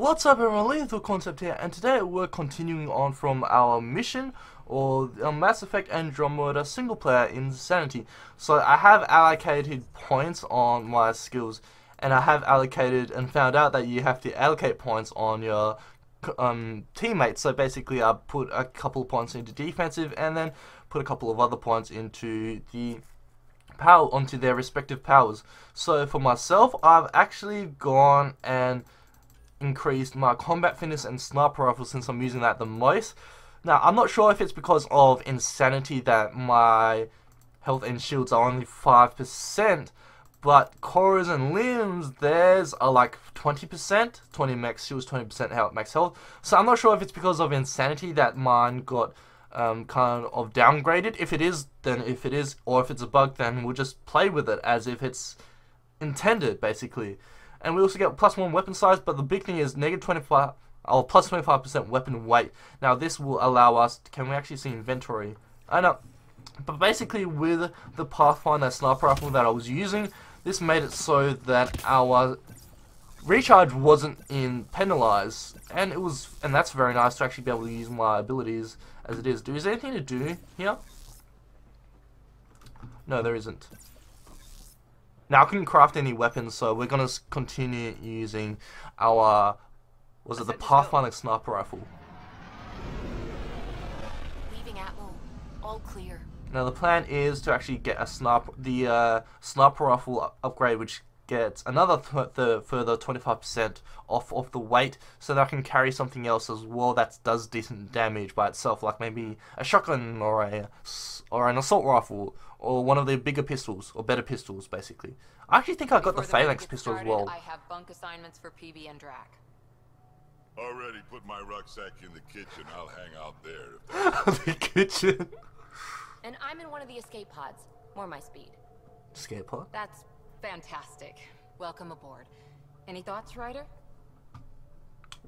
What's up everyone, Lethal Concept here, and today we're continuing on from our mission, or uh, Mass Effect Andromeda single player Insanity. So I have allocated points on my skills, and I have allocated and found out that you have to allocate points on your um, teammates. So basically I put a couple points into defensive, and then put a couple of other points into the power, onto their respective powers. So for myself, I've actually gone and increased my combat fitness and sniper rifle since I'm using that the most. Now, I'm not sure if it's because of insanity that my health and shields are only 5%, but cores and limbs, theirs are like 20%, 20 max shields, 20% health, max health. So I'm not sure if it's because of insanity that mine got um, kind of downgraded. If it is, then if it is, or if it's a bug, then we'll just play with it as if it's intended, basically and we also get plus one weapon size, but the big thing is negative 25, or plus 25% weapon weight. Now this will allow us, can we actually see inventory? I know, but basically with the Pathfinder sniper rifle that I was using, this made it so that our recharge wasn't in penalized, and it was, and that's very nice to actually be able to use my abilities as it is. Do is there anything to do here? No, there isn't. Now I couldn't craft any weapons, so we're gonna continue using our was it the Pathfinder sniper rifle? Leaving Atwell. All clear. Now the plan is to actually get a sniper, the uh, sniper rifle upgrade, which gets another th the further 25% off of the weight, so that I can carry something else as well that does decent damage by itself, like maybe a shotgun or a or an assault rifle or one of the bigger pistols or better pistols, basically. I actually think I got Before the Phalanx pistol started, as well. I have bunk assignments for Peebee and Drack. Already put my rucksack in the kitchen. I'll hang out there. the kitchen. And I'm in one of the escape pods. More my speed. Escape pod. That's fantastic. Welcome aboard. Any thoughts, Ryder?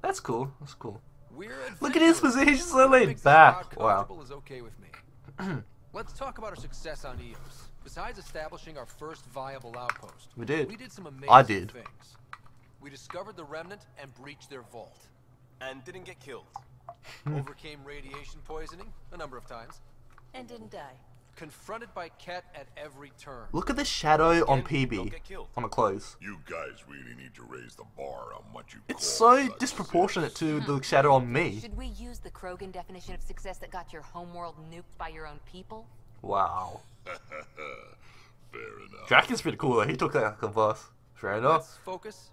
That's cool. That's cool. We're Look at his position, he's so laid back. Wow. is okay with me. Let's talk about our success on Eos. Besides establishing our first viable outpost, We did. We did some amazing I did. things. We discovered the remnant and breached their vault. and didn't get killed. Overcame radiation poisoning a number of times. And didn't die. Confronted by Kett at every turn. Look at the shadow on Peebee on the clothes. You guys really need to raise the bar on what you It's so disproportionate sins. to the hmm. shadow on me. Should we use the Krogan definition of success that got your homeworld nuked by your own people? Wow. Fair enough. Drack is pretty cool though. He took that like a bus. Fair enough. Let's focus.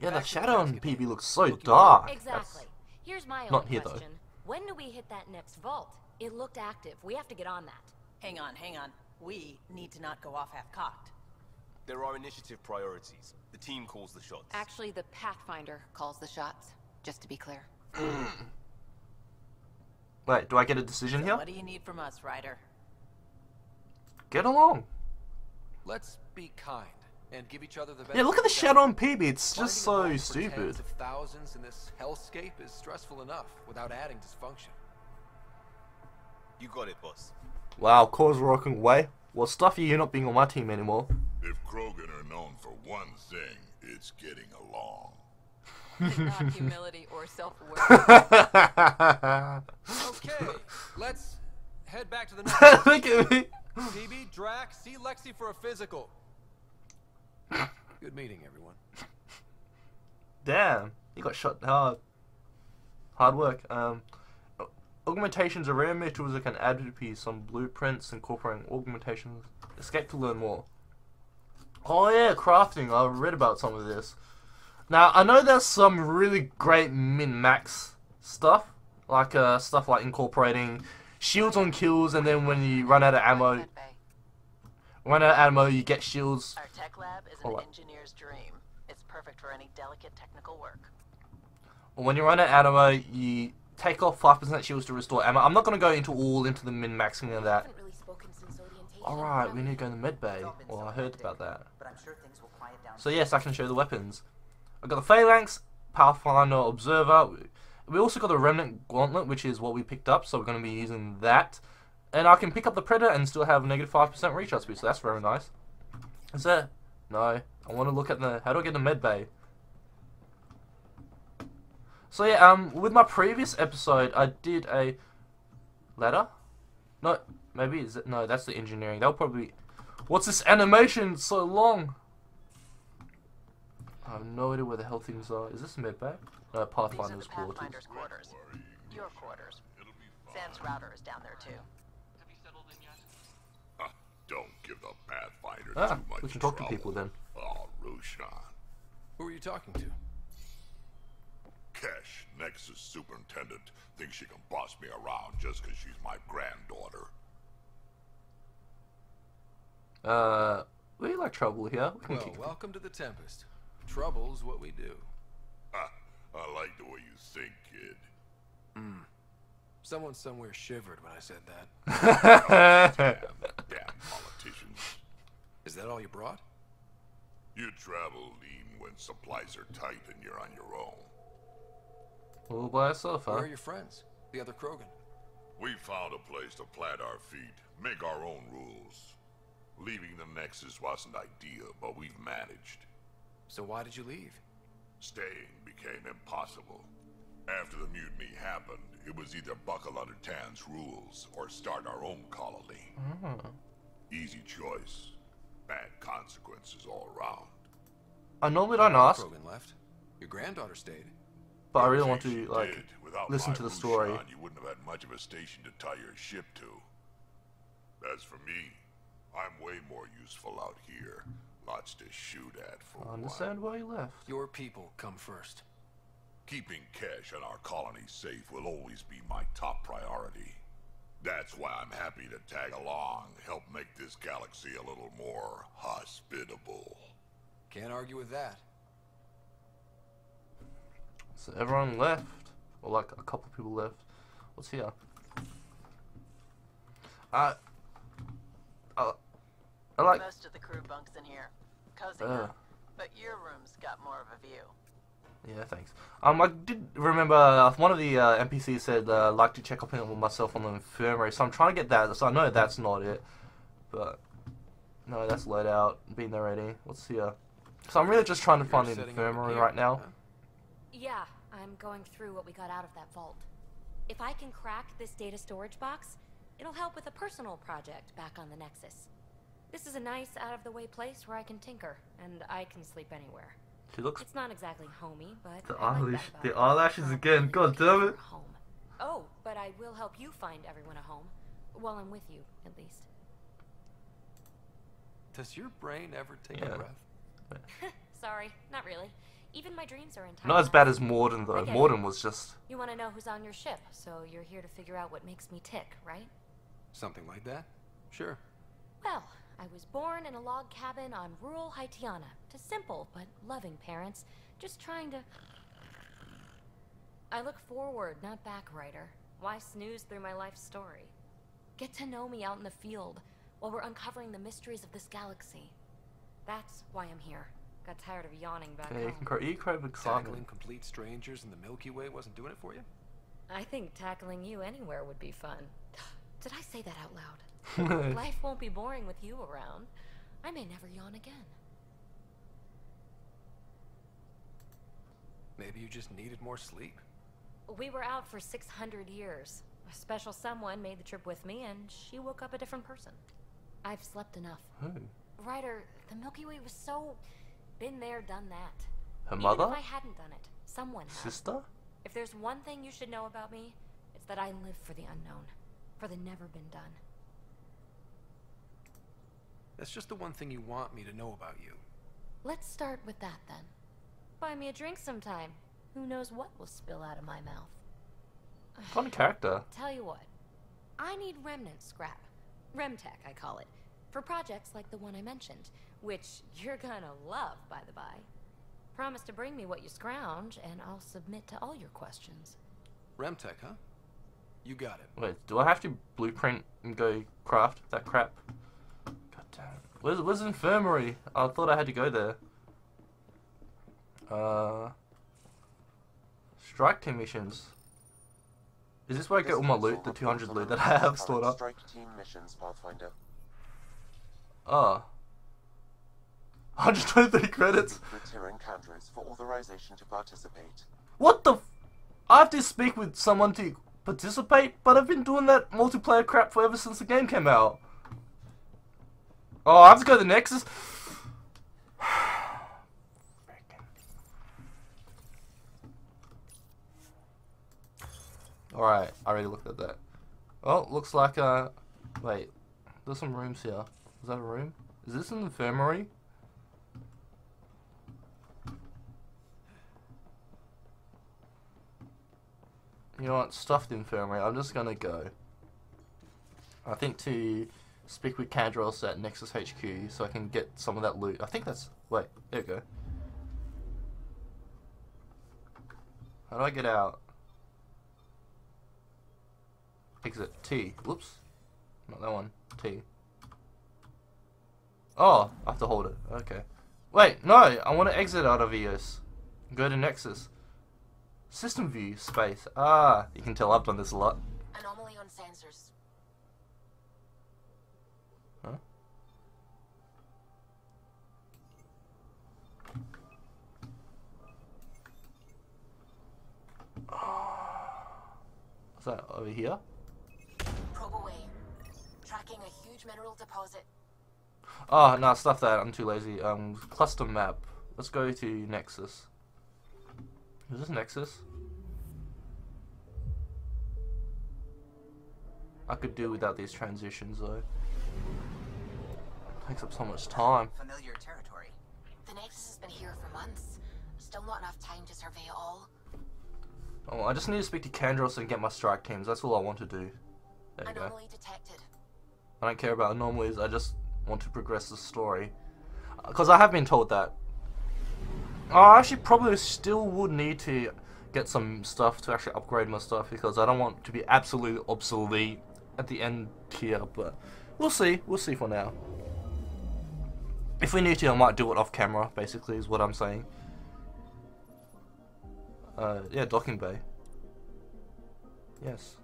Yeah, the shadow on. Peebee looks so Looking dark. forward. Exactly. Here's my not only here, though. question. When do we hit that next vault? It looked active. We have to get on that. Hang on, hang on. We need to not go off half-cocked. There are initiative priorities. The team calls the shots. Actually, the Pathfinder calls the shots, just to be clear. Wait, do I get a decision So here? what do you need from us, Ryder? Get along. Let's be kind and give each other the best. Yeah, look at the benefit shadow on doubt. Peebee. It's just so home for stupid. Tens of thousands in this hellscape is stressful enough without adding dysfunction. You got it, boss. Wow, cause rocking away. Well, stuffy, you're not being on my team anymore. If Krogan are known for one thing, it's getting along. Not humility or self-awareness. Okay, let's head back to the next. Look at me. Peebee, Drack, see Lexi for a physical. Good meeting, everyone. Damn, you got shot hard. Hard work. Um, augmentations are rare tools that can add to piece. on blueprints incorporating augmentations. Escape to learn more. Oh yeah, crafting. I've read about some of this. Now I know there's some really great min-max stuff, like uh, stuff like incorporating shields on kills, and then when you run out of ammo, run out of ammo, you get shields. Our tech lab is an engineer's dream. It's perfect for any delicate technical work. When you run out of ammo, you take off 5% shields to restore ammo. I'm not going to go into all into the min-maxing of that. really spoken since orientation. Alright, we need to go to the med bay. It's all been Well, I heard about that. Sure things will quiet down. So yes, I can show the weapons. I've got the Phalanx, Pathfinder, Observer. We also got the Remnant Gauntlet, which is what we picked up, so we're going to be using that. And I can pick up the Predator and still have negative 5% recharge speed, so that's very nice. Is that... No. I want to look at the... How do I get the med bay? So yeah, um, with my previous episode, I did a ladder. No, maybe is it? No, that's the engineering. That'll probably. What's this animation so long? I have no idea where the hell things are. Is this medbay? No, These are Pathfinder's the quarters. Pathfinder's quarters. Your quarters. Sam's router is down there too. Huh, don't give the Pathfinder Ah, too much we can talk to people then. Oh, Roshan. Who are you talking to? Kesh, Nexus superintendent, thinks she can boss me around just 'cause she's my granddaughter. Uh, we like trouble here. We Well, kick- welcome to the Tempest. Trouble's what we do. Ha, I like the way you think, kid. Someone somewhere shivered when I said that. Damn politicians. Is that all you brought? You travel lean when supplies are tight and you're on your own. All by yourself, Where are your friends? The other Krogan? We found a place to plant our feet, make our own rules. Leaving the Nexus wasn't ideal, but we've managed. So why did you leave? Staying became impossible. After the mutiny happened, it was either buckle under Tann's rules or start our own colony. Mm-hmm. Easy choice. Bad consequences all around. I normally don't ask, Krogan left. Your granddaughter stayed. But I really want to like did. Listen to the Rushan, story. You wouldn't have had much of a station to tie your ship to. As for me, I'm way more useful out here. Lots to shoot at for I one. understand why you left. Your people come first. Keeping Kesh and our colony safe will always be my top priority. That's why I'm happy to tag along, help make this galaxy a little more hospitable. Can't argue with that. So everyone left, or like a couple people left. What's here? Uh, uh I like. Most of the crew bunks in here. Cozy Uh. But your room's got more of a view. Yeah, thanks. Um, I did remember uh, one of the uh, NPCs said uh, like to check up on myself on the infirmary, so I'm trying to get that. So I know that's not it, but no, that's let out. Been there already. What's here? So I'm really just trying to You're find the infirmary right now. huh? Yeah, I'm going through what we got out of that vault. If I can crack this data storage box, it'll help with a personal project back on the Nexus. This is a nice, out of the way place where I can tinker, and I can sleep anywhere. She looks. It's not exactly homey, but The I like that eyelash- about the eyelashes again, god damn it. Home. Oh, but I will help you find everyone a home. While I'm with you, at least. Does your brain ever take Yeah. a breath? Sorry, not really. Even my dreams are entirely. Not as bad as Mordin though. Mordin was just. You want to know who's on your ship, so you're here to figure out what makes me tick, right? Something like that? Sure. Well, I was born in a log cabin on rural Haitiana to simple but loving parents, just trying to. I look forward, not back, Ryder. Why snooze through my life story? Get to know me out in the field while we're uncovering the mysteries of this galaxy. That's why I'm here. Got tired of yawning back Yeah, you home. can cry, you cry with Tackling complete strangers in the Milky Way wasn't doing it for you? I think tackling you anywhere would be fun. Did I say that out loud? Life won't be boring with you around. I may never yawn again. Maybe you just needed more sleep. We were out for 600 years. A special someone made the trip with me, and she woke up a different person. I've slept enough. Who? Ryder, the Milky Way was so. Been there, done that. Her Even mother? if I hadn't done it, someone had. Sister? If there's one thing you should know about me, it's that I live for the unknown, for the never been done. That's just the one thing you want me to know about you. Let's start with that then. Buy me a drink sometime. Who knows what will spill out of my mouth? Fun character. Tell you what, I need remnant scrap. Remtech, I call it. For projects like the one I mentioned, which you're gonna love, by the by. Promise to bring me what you scrounge, and I'll submit to all your questions. Remtech, huh? You got it. Wait, do I have to blueprint and go craft that crap? God damn. it. Where's, where's the infirmary? I thought I had to go there. Uh. Strike team missions. Is this where I get all my loot, the 200 loot that I have stored up? Strike team missions, Pathfinder. Oh. 123 credits? Recruit Terran cadres for authorization to participate. What the? F- I have to speak with someone to participate, but I've been doing that multiplayer crap for ever since the game came out. Oh, I have to go to the Nexus? Alright, I already looked at that. Well, looks like, uh, wait, there's some rooms here. Is that a room? Is this an infirmary? You know what, stuffed infirmary, I'm just gonna go. I think to speak with Kandros at Nexus HQ so I can get some of that loot. I think that's, wait, there we go. How do I get out? Exit T. Whoops. Not that one. T. Oh, I have to hold it. Okay. Wait, no, I want to exit out of EOS. Go to Nexus. System view, space. Ah, you can tell I've done this a lot. Anomaly on sensors. Huh? What's that, over here? Probe away. Tracking a huge mineral deposit. Oh, no, stuff that. I'm too lazy. Um, cluster map. Let's go to Nexus. Is this Nexus? I could do without these transitions though. It Takes up so much time. Familiar territory. The Nexus has been here for months. Still not enough time to survey all. Oh, I just need to speak to Kandros and get my strike teams. That's all I want to do. There you go. Anomaly detected. I don't care about anomalies. I just want to progress the story. Uh, because I have been told that. I actually probably still would need to get some stuff to actually upgrade my stuff because I don't want to be absolutely obsolete at the end here. But we'll see. We'll see for now. If we need to, I might do it off camera. Basically, is what I'm saying. Uh, yeah, docking bay. Yes.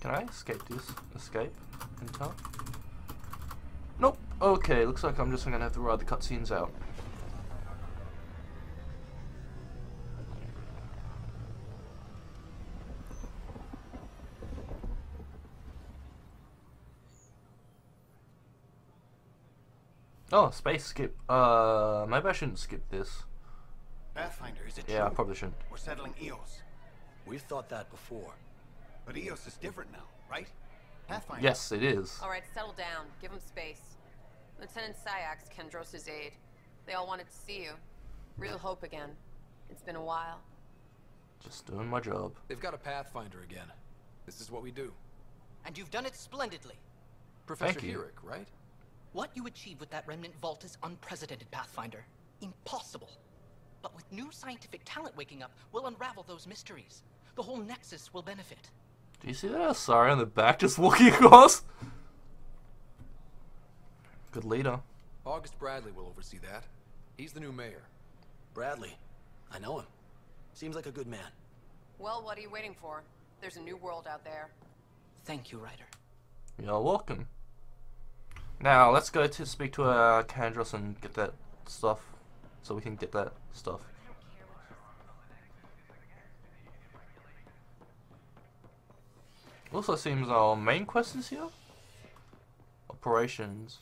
Can I escape this? Escape? Enter? Nope. Okay, looks like I'm just gonna have to ride the cutscenes out. Oh, space skip. Uh, maybe I shouldn't skip this. Pathfinder, is it Yeah, I probably shouldn't. We're settling EOS. We've thought that before. But EOS is different now, right? Pathfinder. Yes, it is. All right, settle down. Give them space. Lieutenant Syax, Kandros' aide. They all wanted to see you. Real hope again. It's been a while. Just doing my job. They've got a Pathfinder again. This is what we do. And you've done it splendidly. Professor Thank. Herrick, right? What you achieved with that remnant vault is unprecedented, Pathfinder. Impossible. But with new scientific talent waking up, we'll unravel those mysteries. The whole Nexus will benefit. Do you see that Asari on the back just walking across? Good leader. August Bradley will oversee that. He's the new mayor. Bradley. I know him. Seems like a good man. Well, what are you waiting for? There's a new world out there. Thank you, Ryder. You're welcome. Now, let's go to speak to uh, Kandros and get that stuff. So we can get that stuff. Also seems our main quest is here. Operations.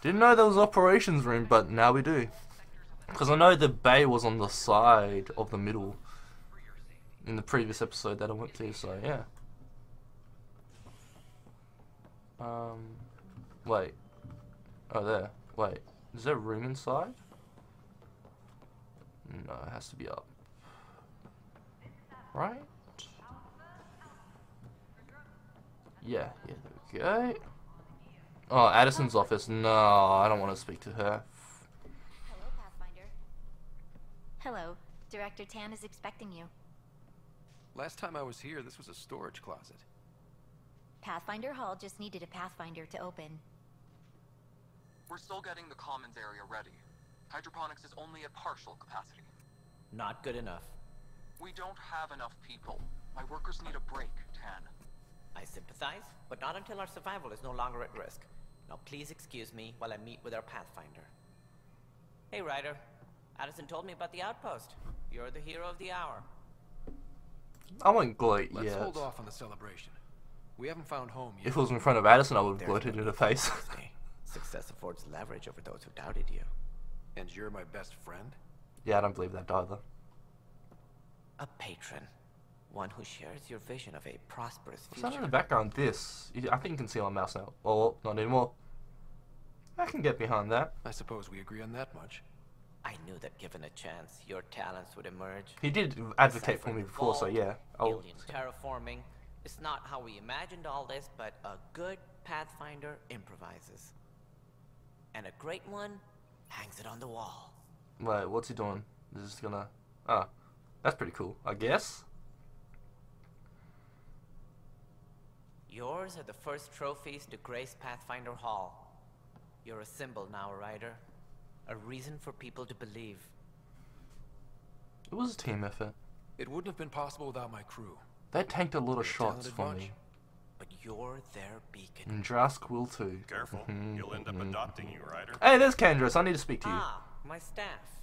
Didn't know there was operations room, but now we do. Because I know the bay was on the side of the middle in the previous episode that I went to, so yeah. Um, wait. Oh, there. Wait. Is there room inside? No, it has to be up. Right? Yeah, yeah, there we go. Oh, Addison's office. No, I don't want to speak to her. Hello, Pathfinder. Hello. Director Tann is expecting you. Last time I was here, this was a storage closet. Pathfinder Hall just needed a Pathfinder to open. We're still getting the commons area ready. Hydroponics is only at partial capacity. Not good enough. We don't have enough people. My workers need a break, Tann. I sympathize, but not until our survival is no longer at risk. Now please excuse me while I meet with our Pathfinder. Hey, Ryder. Addison told me about the outpost. You're the hero of the hour. I won't gloat Let's yet. hold off on the celebration. We haven't found home yet. If it was in front of Addison, I would have There's gloated in her face. Success affords leverage over those who doubted you. And you're my best friend? yeah, I don't believe that either. A patron. One who shares your vision of a prosperous What's that in future. the background? This. I think you can see my mouse now. Oh, not anymore. I can get behind that. I suppose we agree on that much. I knew that given a chance, your talents would emerge. He did advocate for me before, so yeah. I'll, terraforming. It's not how we imagined all this, but a good Pathfinder improvises. And a great one hangs it on the wall. wait, what's he doing? Is this gonna. Ah, that's pretty cool, I guess. Yours are the first trophies to grace Pathfinder Hall. You're a symbol now, Ryder. A reason for people to believe. It was a team effort. It wouldn't have been possible without my crew. They tanked a lot of shots for bunch. me. But you're their beacon. And Drask will too. Careful, Mhm, you'll end up mhm. adopting you, Ryder. Hey, there's Kandros. I need to speak to you. Ah, my staff.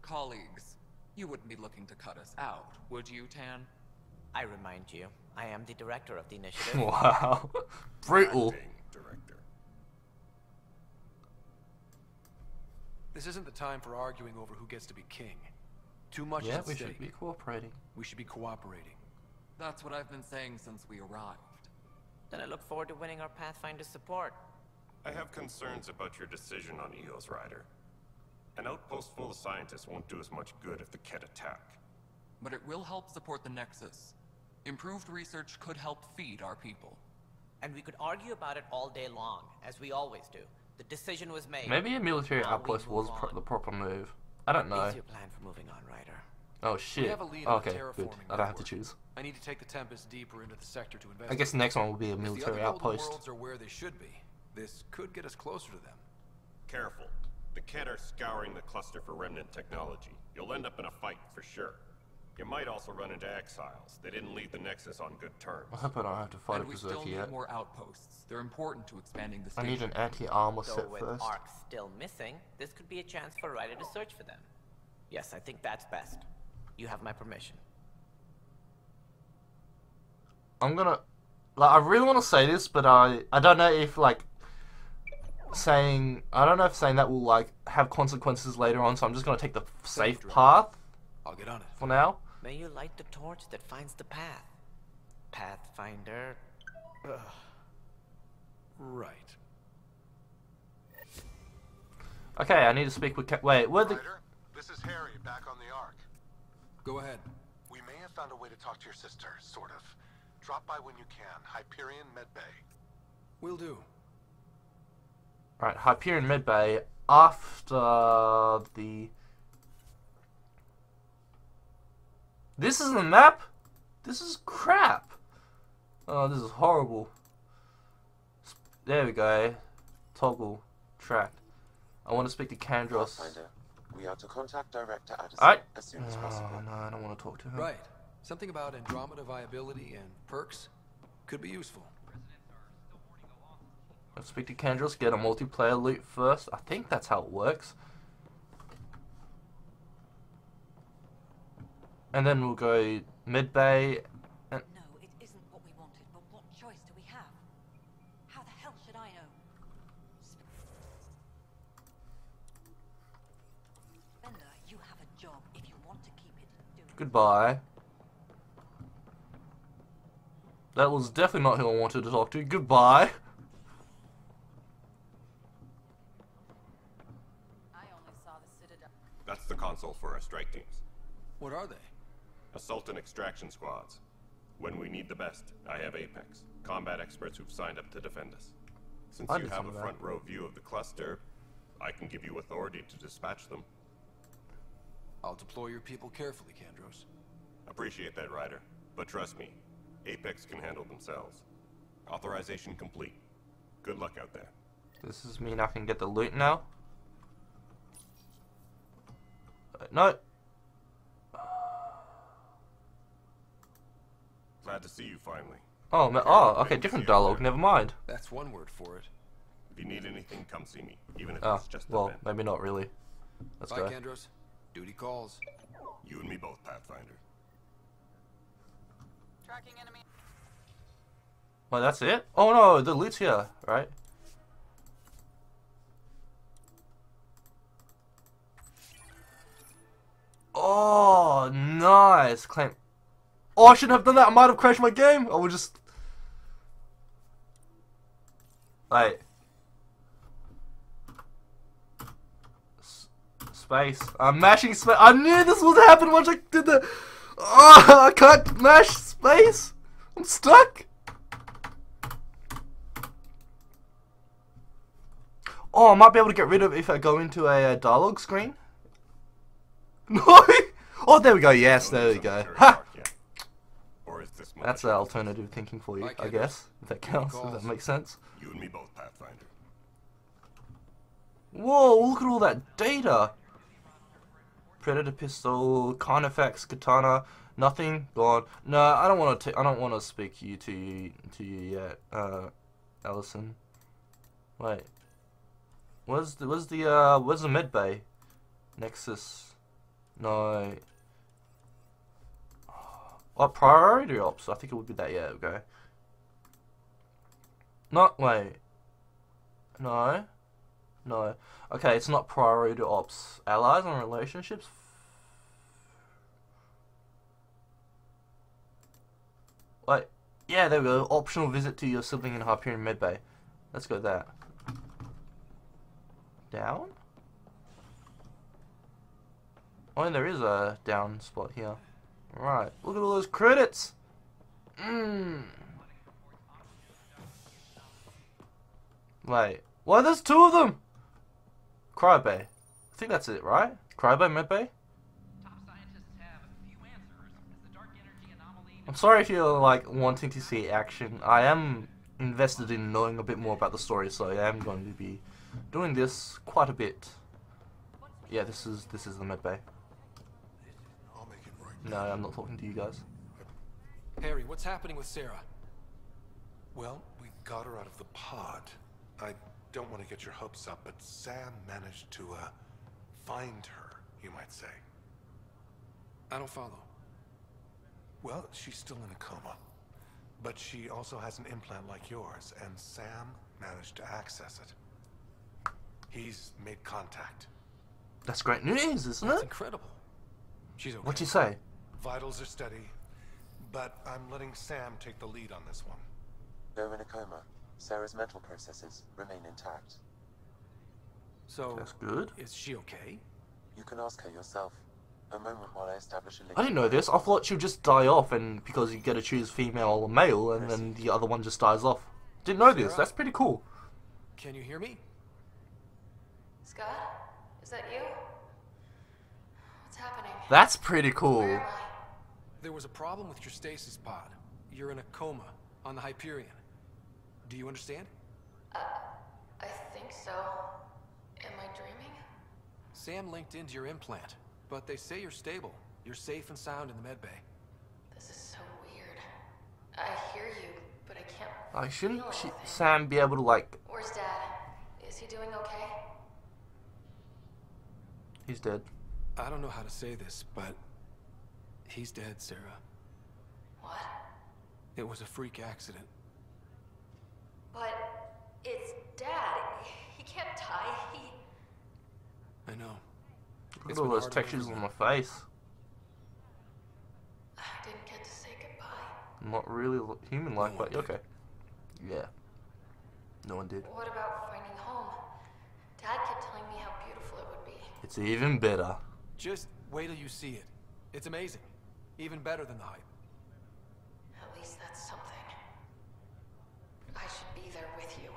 Colleagues, you wouldn't be looking to cut us out, would you, Tann? I remind you, I am the director of the initiative. wow. Brutal. Director. This isn't the time for arguing over who gets to be king. Too much Yeah, is at we stake. should be cooperating. We should be cooperating. That's what I've been saying since we arrived. Then I look forward to winning our Pathfinder support. I have concerns about your decision on Eos, Ryder. An outpost full of scientists won't do as much good if the Kett attack. But it will help support the Nexus. Improved research could help feed our people. And we could argue about it all day long, as we always do. The decision was made. Maybe a military Now outpost was pro- the proper move. I don't know. Is your plan for moving on, Ryder? Oh shit. have a lead on the okay, good. terraforming I don't have to choose. I need to take the Tempest deeper into the sector to investigate. I guess the next one will be a If the military other golden outpost. worlds are where they should be. This could get us closer to them. Careful. The Kett are scouring the cluster for remnant technology. You'll end up in a fight for sure. You might also run into exiles. They didn't leave the Nexus on good terms. I hope I don't have to fight and a we still berserker need yet. more outposts. They're important to expanding the I station. need an anti-armor Though set with first. arcs still missing, this could be a chance for Ryder to search for them. Yes, I think that's best. You have my permission. I'm gonna, like, I really want to say this, but I, I don't know if like saying, I don't know if saying that will like have consequences later on. So I'm just gonna take the safe path I'll get on it. for now. May you light the torch that finds the path. Pathfinder. Ugh. Right. Okay, I need to speak with. Ca- Wait, where the? Ryder, this is Harry, back on the Ark. Go ahead. We may have found a way to talk to your sister, sort of. Drop by when you can. Hyperion Medbay. Will do. Right, Hyperion Medbay after the. This is the map. This is crap. Oh, this is horrible. There we go. Toggle track. I want to speak to Kandros. We are to contact Director Addison Alright. as soon as Oh possible. no, I don't want to talk to him. Right. Something about Andromeda viability and perks could be useful. Let's speak to Kandros, get a multiplayer loot first. I think that's how it works. And then we'll go mid bay. And No, it isn't what we wanted, but what choice do we have? How the hell should I know? Spender, you have a job. If you want to keep it, do it. goodbye. That was definitely not who I wanted to talk to. Goodbye. I only saw the Citadel. That's the console for our strike teams. What are they? Assault and extraction squads. When we need the best, I have Apex, combat experts who've signed up to defend us. Since I you have a of that. front row view of the cluster, I can give you authority to dispatch them. I'll deploy your people carefully, Kandros. Appreciate that, Ryder. But trust me, Apex can handle themselves. Authorization complete. Good luck out there. This is mean I can get the loot now. Uh, no. Glad to see you finally. Oh, ma- oh, okay, different dialogue. Never mind. That's one word for it. If you need anything, come see me, even if Oh, it's just a well, bit. maybe not really. Let's Bye, go. Kandros. Duty calls. You and me both, Pathfinder. Tracking enemy. Well, that's it? Oh no, the loot's here, right? Oh, nice. Claim. Oh, I shouldn't have done that. I might have crashed my game. I would just. Wait. S- Space. I'm mashing space. I knew this was happening once I did the. Oh, I can't mash space. I'm stuck. Oh, I might be able to get rid of it if I go into a, uh dialogue screen. No. Oh, there we go. Yes, there we go. Ha. Or is this That's alternative thinking for you, I guess. If that counts, if that makes sense. You and me both, Pathfinder. Whoa, look at all that data. Predator pistol, Carnifex katana, nothing gone. No, I don't want to. I don't want to speak you to you to you yet, uh, Addison. Wait, where's the where's the uh where's the med bay? Nexus. No. Oh, priority ops. I think it would be that. Yeah, okay. Not wait. No. No. Okay, it's not priority ops. Allies and relationships? Wait. Yeah, there we go. Optional visit to your sibling in Hyperion Medbay. Let's go there. Down? Oh, and there is a down spot here. Right. Look at all those credits! Mmm. Wait. Why, there's two of them! Crybay. I think that's it, right? Crybay, Medbay? I'm sorry if you're like wanting to see action. I am invested in knowing a bit more about the story, so I am going to be doing this quite a bit. Yeah, this is this is the medbay. No, I'm not talking to you guys. Harry, what's happening with Sara? Well, we got her out of the pod. I don't want to get your hopes up, but Sam managed to, uh, find her, you might say. I don't follow. Well, she's still in a coma. But she also has an implant like yours, and Sam managed to access it. He's made contact. That's great news, isn't That's it? incredible. She's okay. What'd you say? Vitals are steady, but I'm letting Sam take the lead on this one. They're in a coma. Sara's mental processes remain intact. So, That's good. is she okay? You can ask her yourself. A moment while I establish a link. I didn't know this. I thought she'd just die off, and because you get to choose female or male, and then the other one just dies off. Didn't know this. That's pretty cool. Can you hear me? Scott? Is that you? What's happening? That's pretty cool. Where am I? There was a problem with your stasis pod. You're in a coma on the Hyperion. Do you understand? Uh, I think so. Am I dreaming? Sam linked into your implant, but they say you're stable. You're safe and sound in the medbay. This is so weird. I hear you, but I can't. I shouldn't feel she. Sam be able to like? Where's Dad? Is he doing okay? He's dead. I don't know how to say this, but he's dead, Sara. What? It was a freak accident. But it's Dad. He can't die. He. I know. Look It's at all those textures on my face. I didn't get to say goodbye. Not really human-like, but okay. Yeah. No one did. What about finding home? Dad kept telling me how beautiful it would be. It's even better. Just wait till you see it. It's amazing. Even better than the hype. At least that's something. I should be there with you.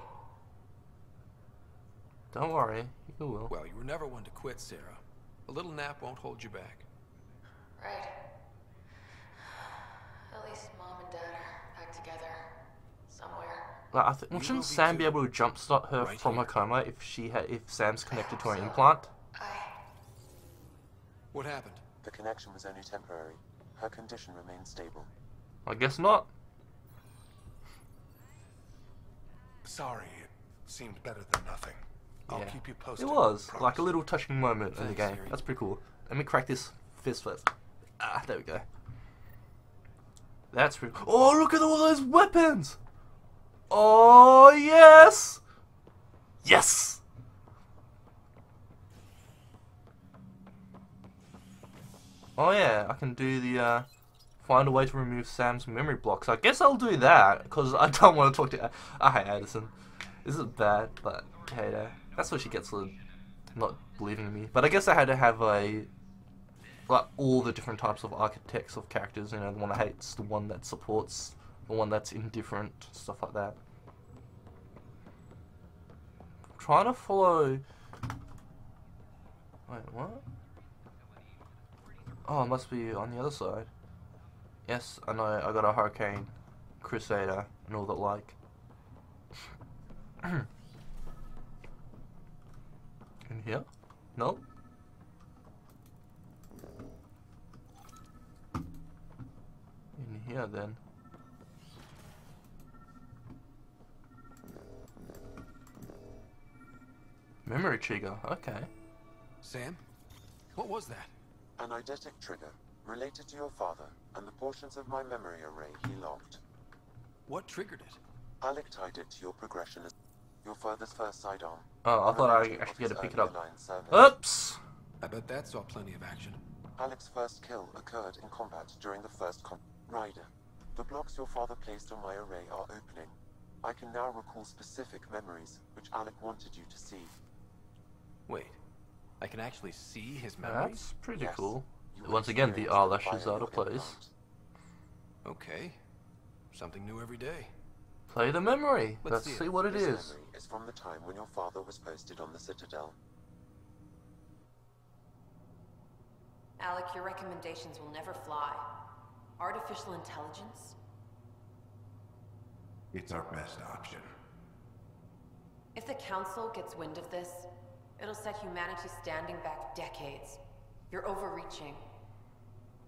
Don't worry, you will. Well, you were never one to quit, Sara. A little nap won't hold you back. Right. At least Mom and Dad are back together. Somewhere. Like, I th- well, shouldn't Sam be able to jumpstart her from her coma if she ha- if Sam's connected to her implant? I. What happened? The connection was only temporary. Her condition remains stable. I guess not. Sorry, it seemed better than nothing. I'll Yeah. keep you posted. It was like a little touching moment in the game. Yuri. That's pretty cool. Let me crack this fist first. Ah, there we go. That's pretty. Oh, look at all those weapons! Oh yes, yes. Oh yeah, I can do the uh, find a way to remove Sam's memory blocks. I guess I'll do that because I don't want to talk to. I hate Addison. This is bad, but hey, that's what she gets for not believing in me. But I guess I had to have a like all the different types of architects of characters. You know, the one that hates, the one that supports, the one that's indifferent, stuff like that. trying to follow. Wait, what? Oh, it must be on the other side. Yes, I know. I got a Hurricane Crusader and all that like. In here? Nope. In here then. Memory trigger, okay. Sam? What was that? An eidetic trigger, related to your father, and the portions of my memory array he locked. What triggered it? Alec tied it to your progression as your father's first sidearm. Oh, I thought I Reminder of actually had to pick it up. Oops! I bet that saw plenty of action. Alec's first kill occurred in combat during the first con- Ryder. The blocks your father placed on my array are opening. I can now recall specific memories, which Alec wanted you to see. Wait, I can actually see his memories? That's pretty Yes. cool. You Once again, the experience them eyelashes via out of place. Okay. Something new every day. Play the memory. Let's Let's, see see what it This is. memory is from the time when your father was posted on the Citadel. Alec, your recommendations will never fly. Artificial intelligence? It's our best option. If the Council gets wind of this, it'll set humanity standing back decades. You're overreaching.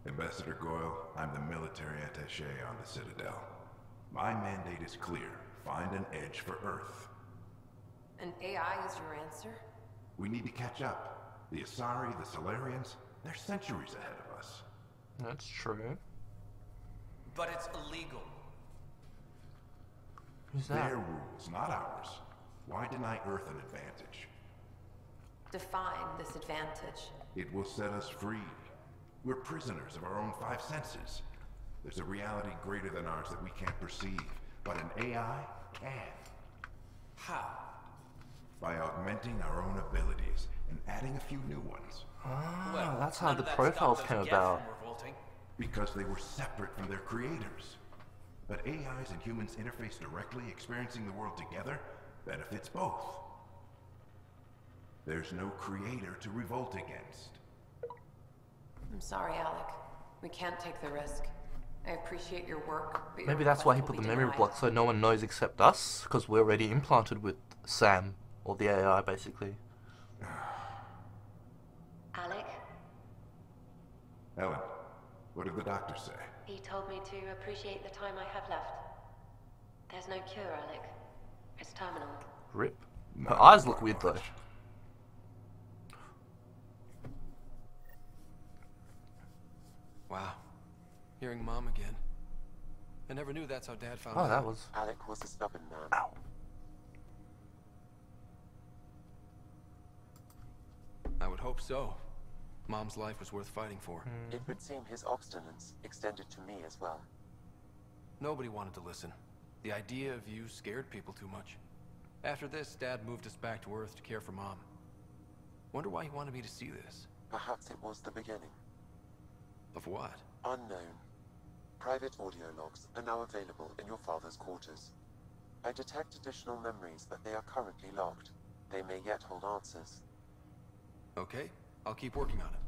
Ambassador Goyle, I'm the military attaché on the Citadel. My mandate is clear. Find an edge for Earth. And AI is your answer? We need to catch up. The Asari, the Salarians, they're centuries ahead of us. That's true. But it's illegal. Who's that? Their rules, not ours. Why deny Earth an advantage? Define this advantage. It will set us free. We're prisoners of our own five senses. There's a reality greater than ours that we can't perceive, but an AI can. How? By augmenting our own abilities and adding a few new ones. Ah, Well, that's how the that profiles came about. Because they were separate from their creators. But AIs and humans interface directly, experiencing the world together, benefits both. There's no creator to revolt against. I'm sorry, Alec. We can't take the risk. I appreciate your work, but your Maybe that's why he put the memory denied. block so no one knows except us, because we're already implanted with Sam, or the AI basically. Alec, Ellen, what did the doctor say? he told me to appreciate the time I have left. There's no cure, Alec. It's terminal. Rip. Her Not eyes look by weird though. Wow. Hearing Mom again. I never knew that's how Dad found Oh, out. that was. Alec was a stubborn man. Ow. I would hope so. Mom's life was worth fighting for. Hmm. It would seem his obstinance extended to me as well. Nobody wanted to listen. The idea of you scared people too much. After this, Dad moved us back to Earth to care for Mom. Wonder why he wanted me to see this. Perhaps it was the beginning. Of what? Unknown. Private audio logs are now available in your father's quarters. I detect additional memories, but they are currently locked. They may yet hold answers. Okay, I'll keep working on it.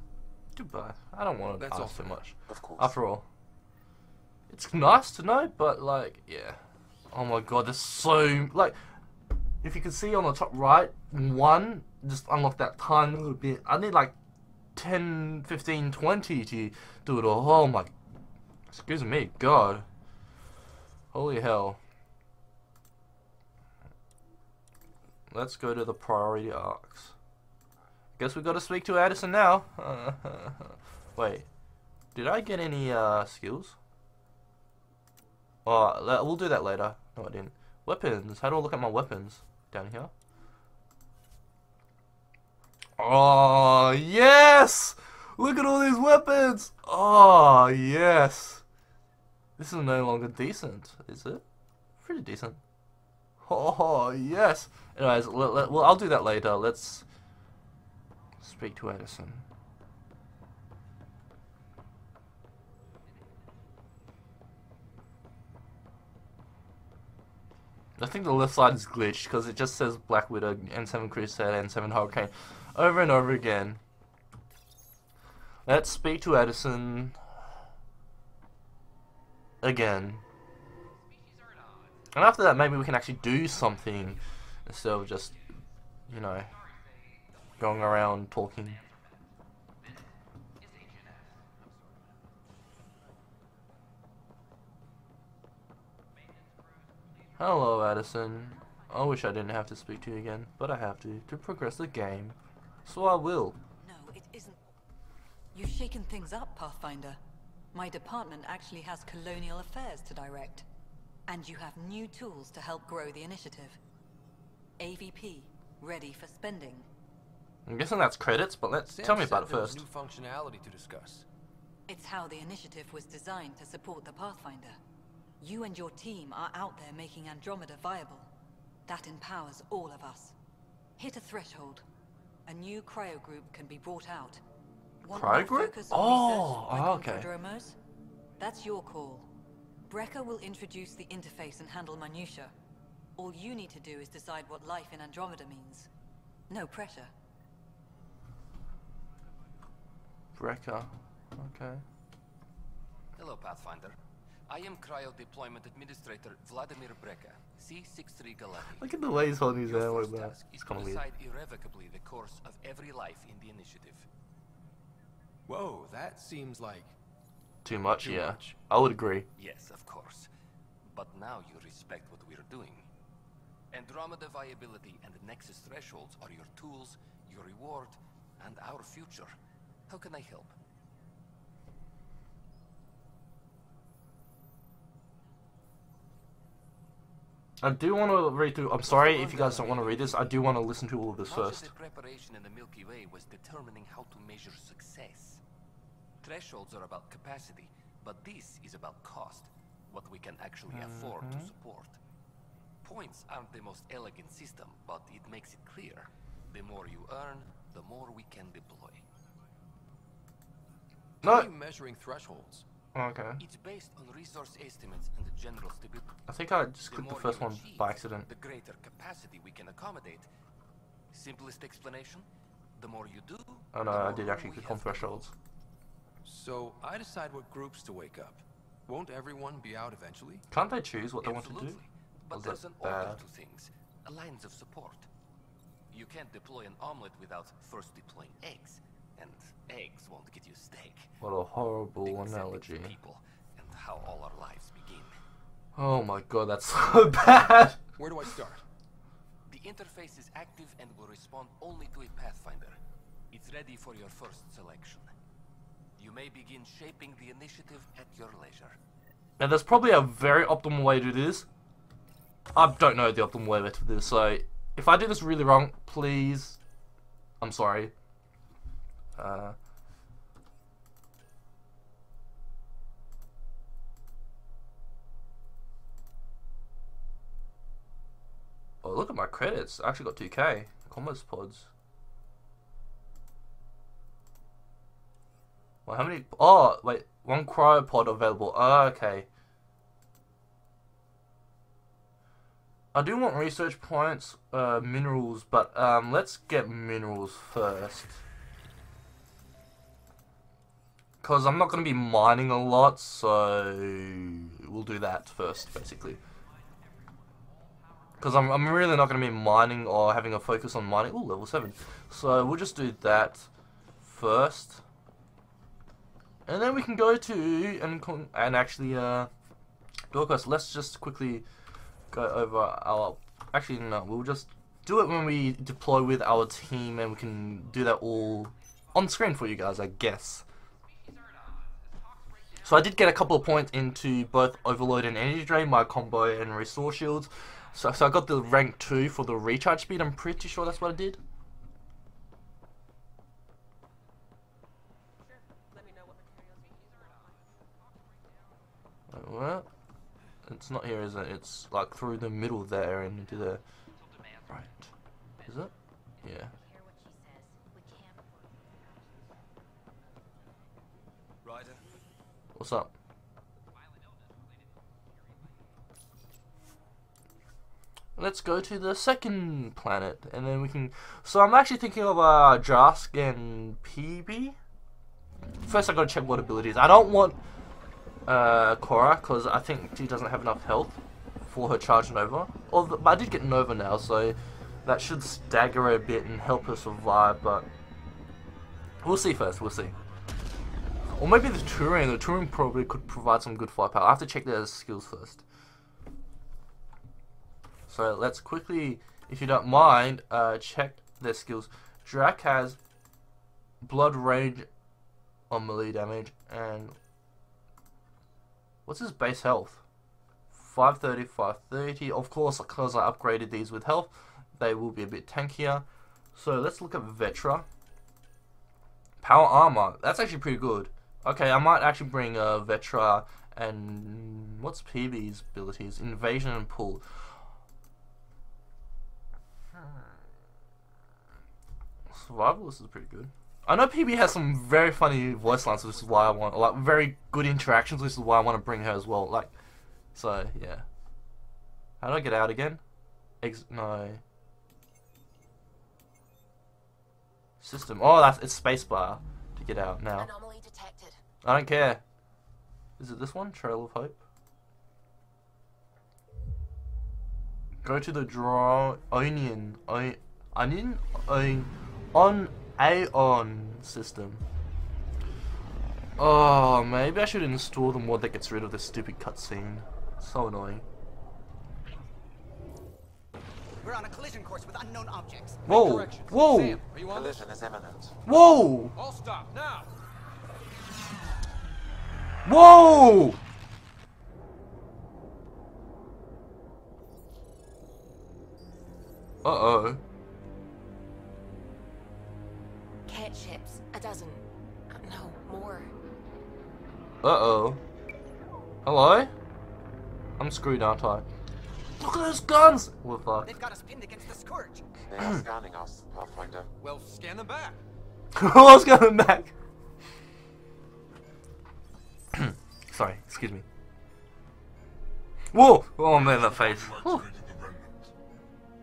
Goodbye. I don't want to That's all ask for too now. much. Of course. After all, it's nice to know, but like, yeah. Oh my god, there's so like. If you can see on the top right, one just unlock that tiny little bit. I need like 10, 15, 20 to do it all. Oh my, excuse me, God. Holy hell. Let's go to the priority arcs. Guess we gotta speak to Addison now. Wait, did I get any uh, skills? Oh, we'll do that later. No, I didn't. Weapons. How do I look at my weapons? Down here? Oh, yes! Look at all these weapons! Oh, yes! This is no longer decent, is it? Pretty decent. Oh, yes! Anyways, let, let, well, I'll do that later. Let's speak to Addison. I think the left side is glitched because it just says Black Widow, N7 Crusade, N7 Hurricane over and over again. Let's speak to Addison again. And after that, maybe we can actually do something instead of just, you know, going around talking. Hello, Addison. I wish I didn't have to speak to you again, but I have to, to progress the game. So I will. No, it isn't. You've shaken things up, Pathfinder. My department actually has colonial affairs to direct. And you have new tools to help grow the initiative. AVP, ready for spending. I'm guessing that's credits, but let's Sam tell me about it said there was first. New functionality to discuss. It's how the initiative was designed to support the Pathfinder. You and your team are out there making Andromeda viable. That empowers all of us. Hit a threshold. A new cryo group can be brought out. Want Cryo group? focus on Oh, oh, okay. prodromos? That's your call. Brecker will introduce the interface and handle minutia. All you need to do is decide what life in Andromeda means. No pressure. Brecker. Okay. Hello, Pathfinder. I am Cryo Deployment Administrator Vladimir Breka, C63 Galactic. Look at the way he's holding his Your hand like first that. It's kind of weird. decide irrevocably the course of every life in the initiative. Whoa, that seems like Too much, Too yeah. much. I would agree. Yes, of course. But now you respect what we're doing. Andromeda viability and the Nexus thresholds are your tools, your reward, and our future. How can I help? I do want to read through. I'm sorry if you guys don't want to read this. I do want to listen to all of this Much first. of the preparation in the Milky Way was determining how to measure success. Thresholds are about capacity, but this is about cost, what we can actually afford to Mhm. support. Points aren't the most elegant system, but it makes it clear. The more you earn, the more we can deploy. How No. are you measuring thresholds? Okay. It's based on resource estimates and the general stability. I think I just clicked the more first one achieve, by accident. The greater capacity we can accommodate. Simplest explanation: the more you do. Oh no, I did actually click on thresholds. So I decide what groups to wake up. Won't everyone be out eventually? Can't they choose what they want to do? Absolutely. But there's that an order to things. Lines of support. You can't deploy an omelet without first deploying eggs. And eggs won't get you steak. What a horrible Big analogy. people and how all our lives begin. Oh my god, that's so bad. Where do I start? The interface is active and will respond only to a Pathfinder. It's ready for your first selection. You may begin shaping the initiative at your leisure. Now, there's probably a very optimal way to do this. I don't know the optimal way to do this, so if I do this really wrong, please, I'm sorry. Uh, oh, look at my credits. I actually got 2k. Commerce pods. Well, how many? Oh, wait. One cryopod available. Oh, okay. I do want research points, uh, minerals, but um, let's get minerals first. Because I'm not going to be mining a lot, so we'll do that first, basically. Because I'm, I'm really not going to be mining or having a focus on mining. Ooh, level 7. So we'll just do that first. And then we can go to and and actually uh do a quest. Let's just quickly go over our actually no, we'll just do it when we deploy with our team and we can do that all on screen for you guys, I guess. So I did get a couple of points into both Overload and Energy Drain, my combo and Restore Shields. So, so I got the rank 2 for the recharge speed, I'm pretty sure that's what I did. What? It's not here, is it? It's like through the middle there and into the... Right. Is it? Yeah. Ryder, What's up? Let's go to the second planet, and then we can. So I'm actually thinking of uh, Jask and Peebee. First, I gotta check what abilities. I don't want uh, Cora because I think she doesn't have enough health for her charge Nova. Although, I did get Nova now, so that should stagger a bit and help her survive. But we'll see first. We'll see. Or maybe the Turian. The Turian probably could provide some good firepower. I have to check their skills first. So let's quickly, if you don't mind, uh, check their skills. Drack has blood rage on melee damage and what's his base health? 530, 530. Of course, because I upgraded these with health, they will be a bit tankier. So let's look at Vetra. Power armor. That's actually pretty good. Okay, I might actually bring uh, Vetra and what's Peebee's abilities? Invasion and pull. Survivalist is pretty good. I know Peebee has some very funny voice lines, which is why I want like very good interactions, which is why I want to bring her as well. Like, so yeah. How do I get out again? Ex no. System. Oh, that's it's spacebar to get out now. Anomaly detected. I don't care. Is it this one? Trail of Hope. Go to the draw onion o- onion on on Aeon system. Oh, maybe I should install the mod that gets rid of this stupid cutscene. So annoying. We're on a collision course with unknown objects. Whoa! Whoa! Sam, are you on? Collision is imminent. Whoa! All stop now. Whoa! Uh oh. Kett ships. A dozen. Uh, no, more. Uh oh. Hello? I'm screwed, aren't I? Look at those guns! Well, fuck. They've got us pinned against the scourge. They are scanning us, Pathfinder. Well, scan them back. I was going back. Sorry, excuse me. Whoa! Oh man, that face. Whew.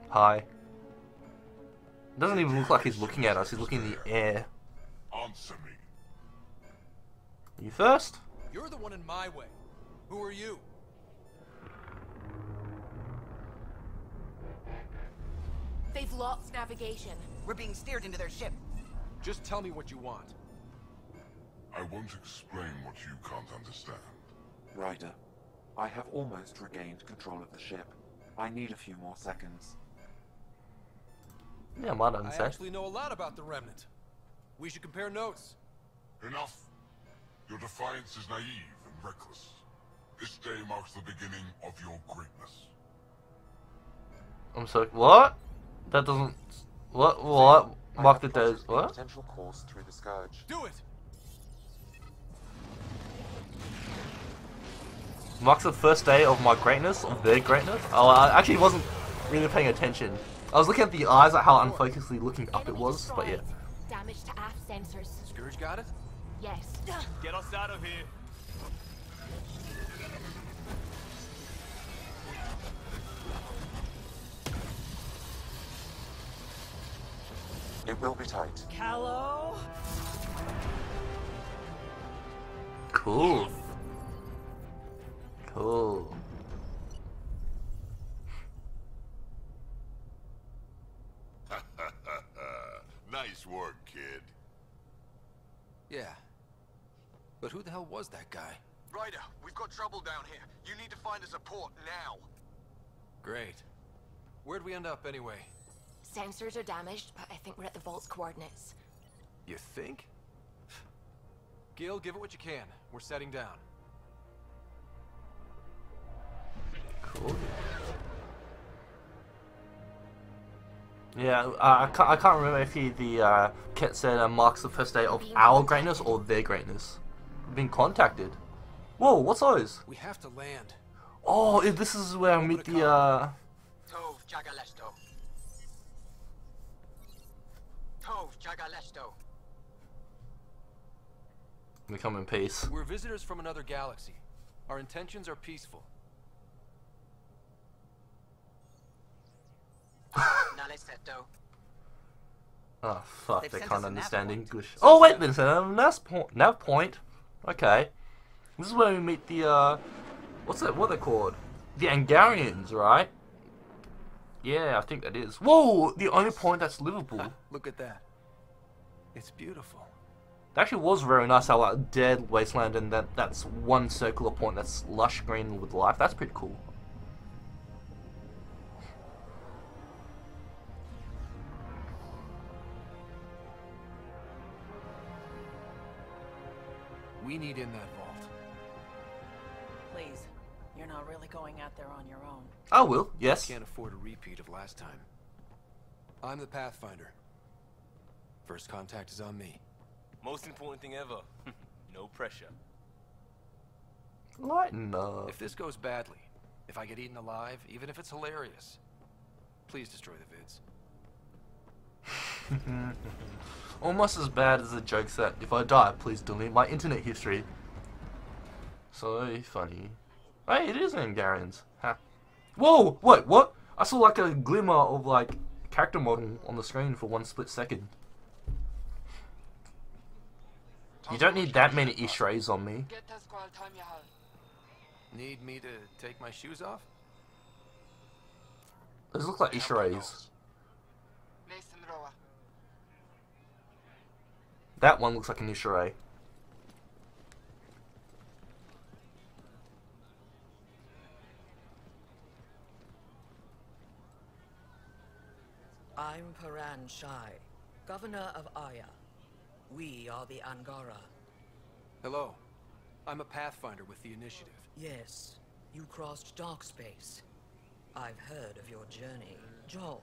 Hi. Doesn't even look like he's looking at us. He's looking in the air. Answer me. You first? You're the one in my way. Who are you? They've lost navigation. We're being steered into their ship. Just tell me what you want. I won't explain what you can't understand. Ryder, I have almost regained control of the ship. I need a few more seconds. Yeah, I might I understand. actually know a lot about the Remnant. We should compare notes. Enough. Your defiance is naive and reckless. This day marks the beginning of your greatness. I'm sorry. What? That doesn't. What? What? I Mark the days. What? Potential course through the scourge. Do it! Marks the first day of my greatness, of their greatness. Oh, I actually wasn't really paying attention. I was looking at the eyes, at how unfocusedly looking up it was, but yeah. Damage to aft sensors. Scourge got it? Yes. Get us out of here. It will be tight. Kallo? Cool. Cool. Oh. nice work, kid. Yeah. But who the hell was that guy? Ryder, we've got trouble down here. You need to find us a port now. Great. Where'd we end up anyway? Sensors are damaged, but I think we're at the vault's coordinates. You think? Gil, give it what you can. We're setting down. Cool. Yeah, uh, I, can't, I can't remember if he, the uh, Kett said uh, marks the first day of our greatness or their greatness. We've been contacted. Whoa, what's those? We have to land. Oh, this is where I meet the, uh... Tov Jagalesto. Tov Jagalesto. We come in peace. We're visitors from another galaxy. Our intentions are peaceful. Oh, fuck, They've they can't us a understand point. English. Oh, wait, there's a nav point. Nav point. Okay. This is where we meet the, uh... What's that? What are they called? The Angarians, right? Yeah, I think that is. Whoa! The only point that's livable. Look at that. It's beautiful. It actually was very nice how like dead wasteland and that that's one circular point that's lush green with life. That's pretty cool. We need in that vault. Please, you're not really going out there on your own. I will, yes. I Can't afford a repeat of last time. I'm the Pathfinder. First contact is on me. Most important thing ever. no pressure. Lighten up. If this goes badly, if I get eaten alive, even if it's hilarious, please destroy the vids. Almost as bad as the jokes that if I die, please delete my internet history. So funny. Hey, it is Angarians. Ha. Whoa! Wait, what? I saw like a glimmer of like character model on the screen for one split second. You don't need that many Easter eggs on me. Need me to take my shoes off? Those look like Easter eggs. That one looks like a new egg. I'm Paaran Shie, Governor of Aya. We are the Angara. Hello. I'm a Pathfinder with the Initiative. Yes, you crossed dark space. I've heard of your journey, Joel.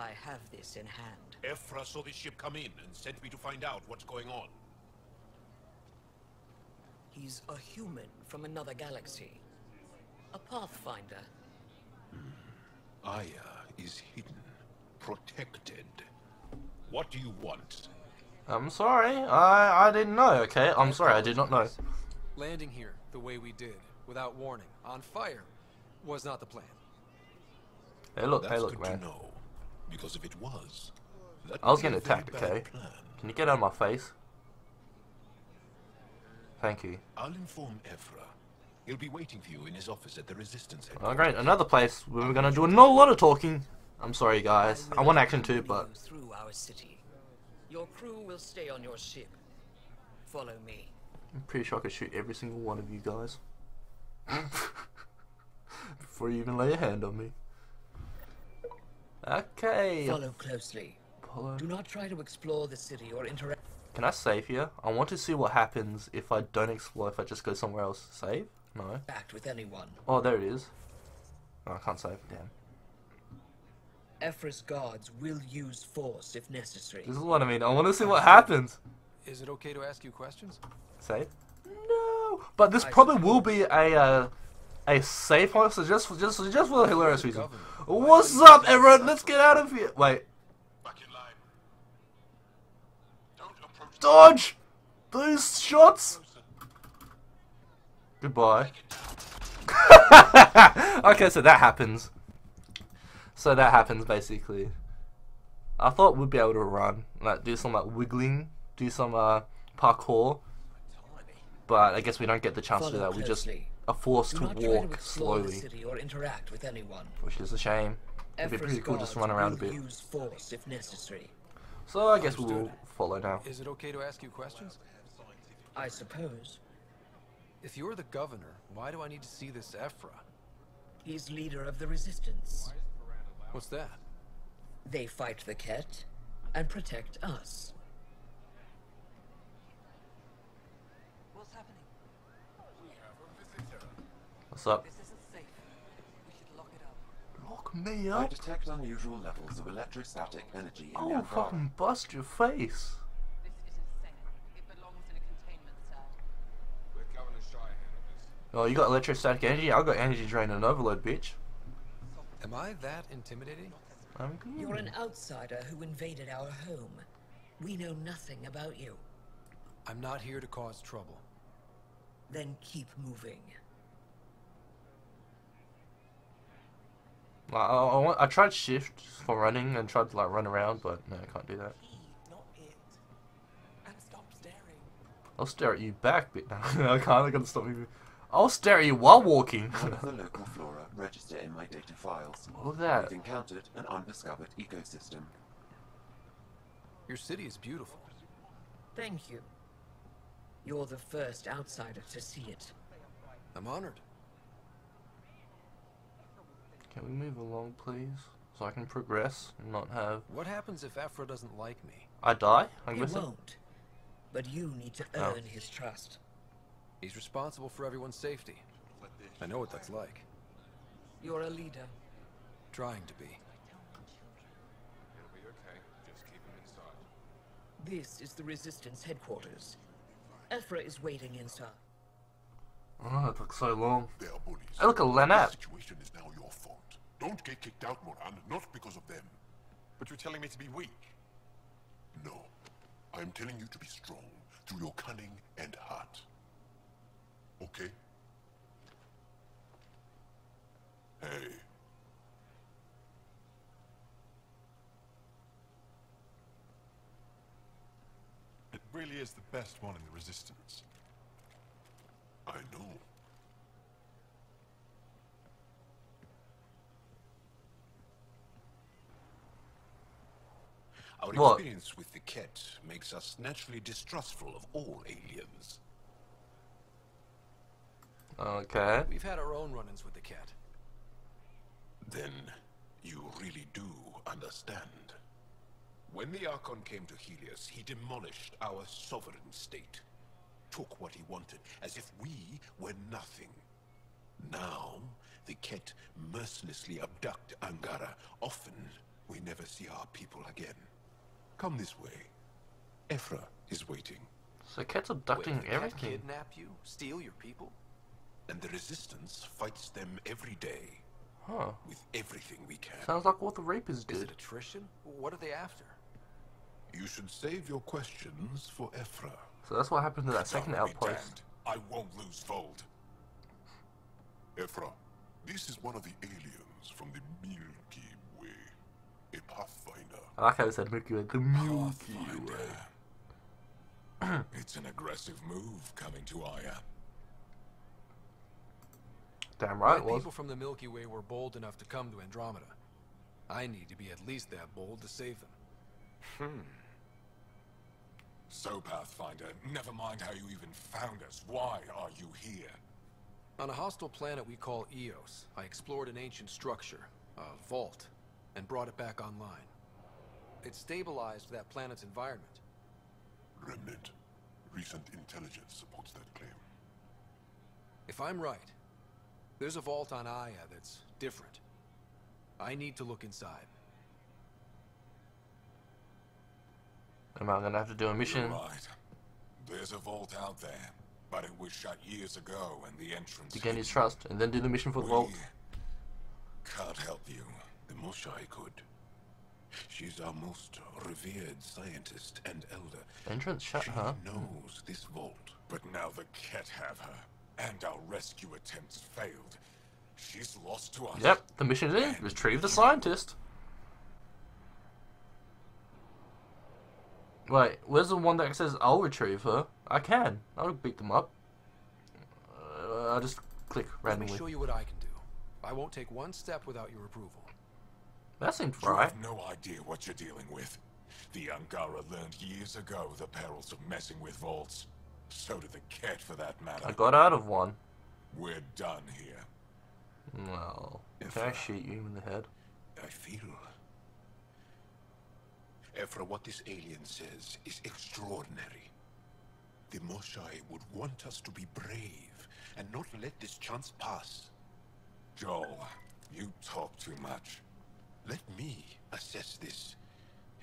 I have this in hand. Evfra saw the ship come in and sent me to find out what's going on. He's a human from another galaxy. A Pathfinder. Hmm. Aya is hidden, protected. What do you want? I'm sorry, I I didn't know. Okay, I'm sorry, I did not know. Landing here the way we did, without warning, on fire, was not the plan. Hey, look, That's hey, look, good man. to know. Because if it was, I was getting attacked. Okay, plan. can you get out of my face? Thank you. I'll inform Evfra. He'll be waiting for you in his office at the Resistance Oh, headquarters. great, another place where we're gonna do a no- lot of talking. I'm sorry, guys. I want action too, but Through our city. Your crew will stay on your ship. Follow me. I'm pretty sure I could shoot every single one of you guys. Before you even lay a hand on me. Okay. Follow closely. Follow. Do not try to explore the city or interact. Can I save here? I want to see what happens if I don't explore, if I just go somewhere else. Save? No. Act with anyone. Oh, there it is. Oh, I can't save. Damn. Evfra's guards will use force if necessary. This is what I mean. I want to see what happens. Is it okay to ask you questions? Save? No. But this probably will be a uh, a safe house. So just just just for a hilarious reason. What's up, everyone? Let's get out of here. Wait. Dodge! Those shots! Goodbye. okay, so that happens. So that happens basically. I thought we'd be able to run, like do some like wiggling, do some uh, parkour, but I guess we don't get the chance to do that. We just closely. Are forced to not to walk slowly, city or interact with anyone. which is a shame. It'd be pretty cool just to run around a bit. use force if necessary. So I guess we'll follow now. Is it okay to ask you questions? I suppose. If you're the governor, why do I need to see this Evfra? He's leader of the resistance. What's that? They fight the Kett and protect us. What's happening? What's up? This isn't safe. We should lock it up. Lock me I up? detect unusual levels of electrostatic energy in the I'll Angara. fucking bust your face. Oh, you got electrostatic energy? I got energy drain and overload, bitch. Am I that intimidating? I'm good. You're an outsider who invaded our home. We know nothing about you. I'm not here to cause trouble. Then keep moving. I, I, I, want, I tried shift for running and tried to like run around, but no, I can't do that. Not it. And stop staring. I'll stare at you back, but no, I can't. I gotta stop moving. I'll stare at you while walking. One of the local flora register in my data files. Look at that. We've encountered an undiscovered ecosystem. Your city is beautiful. Thank you. You're the first outsider to see it. I'm honored. Can we move along, please? So I can progress and not have. What happens if Evfra doesn't like me? I die? I'm He guessing. won't. But you need to Oh. earn his trust. He's responsible for everyone's safety. I know what that's like. You're a leader. Trying to be. This is the Resistance headquarters. Evfra is waiting inside. Oh, it took so long. They are bullies. I look a This Don't get kicked out, Moran, not because of them. But you're telling me to be weak. No. I'm telling you to be strong through your cunning and heart. Okay? Hey. It really is the best one in the Resistance. I know. Our What? experience with the Kett makes us naturally distrustful of all aliens. Okay. We've had our own run-ins with the Kett. Then you really do understand. When the Archon came to Heleus, he demolished our sovereign state. Took what he wanted, as if we were nothing. Now, the Kett mercilessly abduct Angara. Often, we never see our people again. Come this way. Evfra is waiting. So Kett's abducting Wait, the Kett everything. kidnap you? Steal your people? And the Resistance fights them every day. Huh. With everything we can. Sounds like what the Reapers Is did. it attrition? What are they after? You should save your questions for Evfra. So that's what happened to that second outpost. I won't lose Voeld. Ephra, this is one of the aliens from the Milky Way. A Pathfinder. I like how it said Milky Way. The Milky Way. It's an aggressive move coming to Aya. Damn right it My was. people from the Milky Way were bold enough to come to Andromeda. I need to be at least that bold to save them. Hmm. So, Pathfinder, never mind how you even found us. Why are you here? On a hostile planet we call Eos, I explored an ancient structure, a vault, and brought it back online. It stabilized that planet's environment. Remnant. Recent intelligence supports that claim. If I'm right, there's a vault on Aya that's different. I need to look inside. Am I gonna have to do a mission? You're right. There's a vault out there, but it was shut years ago and the entrance... To gain his trust, and then do the mission for the vault. Can't help you. The most I could. She's our most revered scientist and elder. Entrance shut, she huh? knows this vault. But now the Kett have her, and our rescue attempts failed. She's lost to us. Yep, the mission is in. retrieve the scientist. Wait, where's the one that says I'll retrieve her? I can. I'll beat them up. Uh, I'll just click randomly. Let me show you what I can do. I won't take one step without your approval. That seems You right. have no idea what you're dealing with. The Angara learned years ago the perils of messing with vaults. So did the Kett, for that matter. I got out of one. We're done here. Well, can I shoot you in the head? I feel. Evfra, what this alien says is extraordinary. The Moshae would want us to be brave and not let this chance pass. Joel, you talk too much. Let me assess this,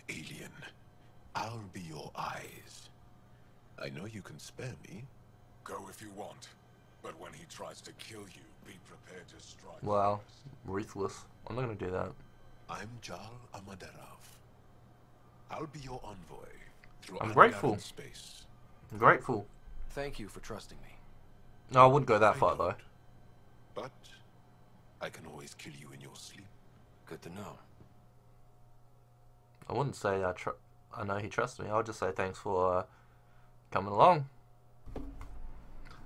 alien. I'll be your eyes. I know you can spare me. Go if you want. But when he tries to kill you, be prepared to strike. Wow, ruthless. I'm not gonna do that. I'm Jal Amaderov. I'll be your envoy through I'm grateful. space. I'm grateful. Thank you for trusting me. No, I wouldn't go that far though. But I can always kill you in your sleep. Good to know. I wouldn't say I tr I know he trusts me. I'll just say thanks for uh, coming along.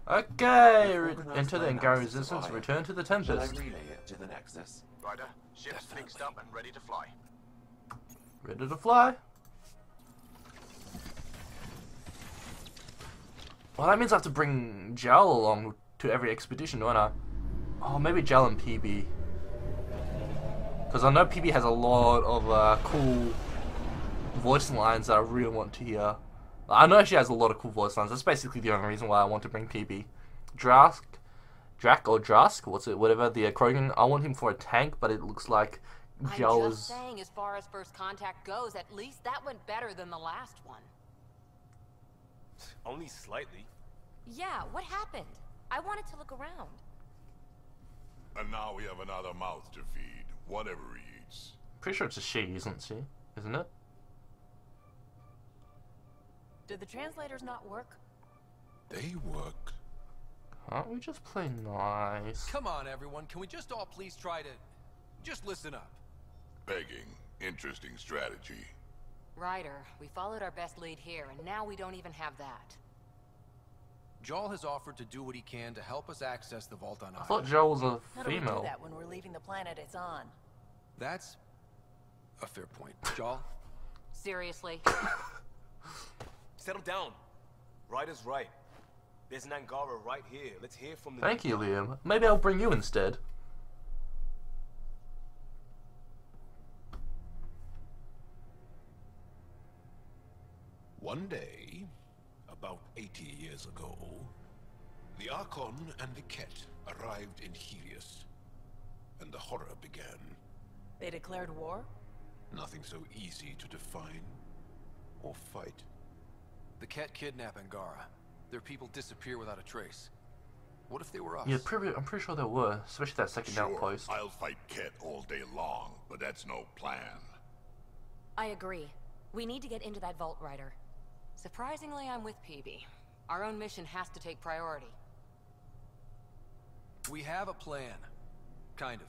Okay, re- enter the Angara Resistance. Return to the Shall I Tempest. relay it to the Nexus? Ryder, ship's fixed up and ready to fly. Ready to fly. Well, that means I have to bring Jaal along to every expedition, don't I? Oh, maybe Jaal and Peebee. Because I know Peebee has a lot of uh, cool voice lines that I really want to hear. I know she has a lot of cool voice lines. That's basically the only reason why I want to bring Peebee. Drask, Drak or Drask, what's it, whatever, the uh, Krogan, I want him for a tank, but it looks like Jaal I'm just is... saying, as far as first contact goes, at least that went better than the last one. Only slightly. Yeah, what happened? I wanted to look around. And now we have another mouth to feed, whatever he eats. Pretty sure it's a she, isn't she? Isn't it? Did the translators not work? They work. Can't we just play nice? Come on, everyone. Can we just all please try to just listen up? Begging, interesting strategy. Ryder, we followed our best lead here, and now we don't even have that. Jaal has offered to do what he can to help us access the vault on I thought Joel was a female. How do we do that when we're leaving the planet it's on? That's a fair point. Jaal, Seriously? Settle down. Ryder's right. There's an Angara right here. Let's hear from the. Thank you, Liam. Maybe I'll bring you instead. One day, about 80 years ago, the Archon and the Kett arrived in Heleus, and the horror began. They declared war? Nothing so easy to define or fight. the Kett kidnap Angara. Their people disappear without a trace. What if they were us? Yeah, pretty, I'm pretty sure they were, especially that second Sure, outpost. I'll fight Kett all day long, but that's no plan. I agree. We need to get into that vault, Ryder. Surprisingly, I'm with Peebee. Our own mission has to take priority. We have a plan. Kind of.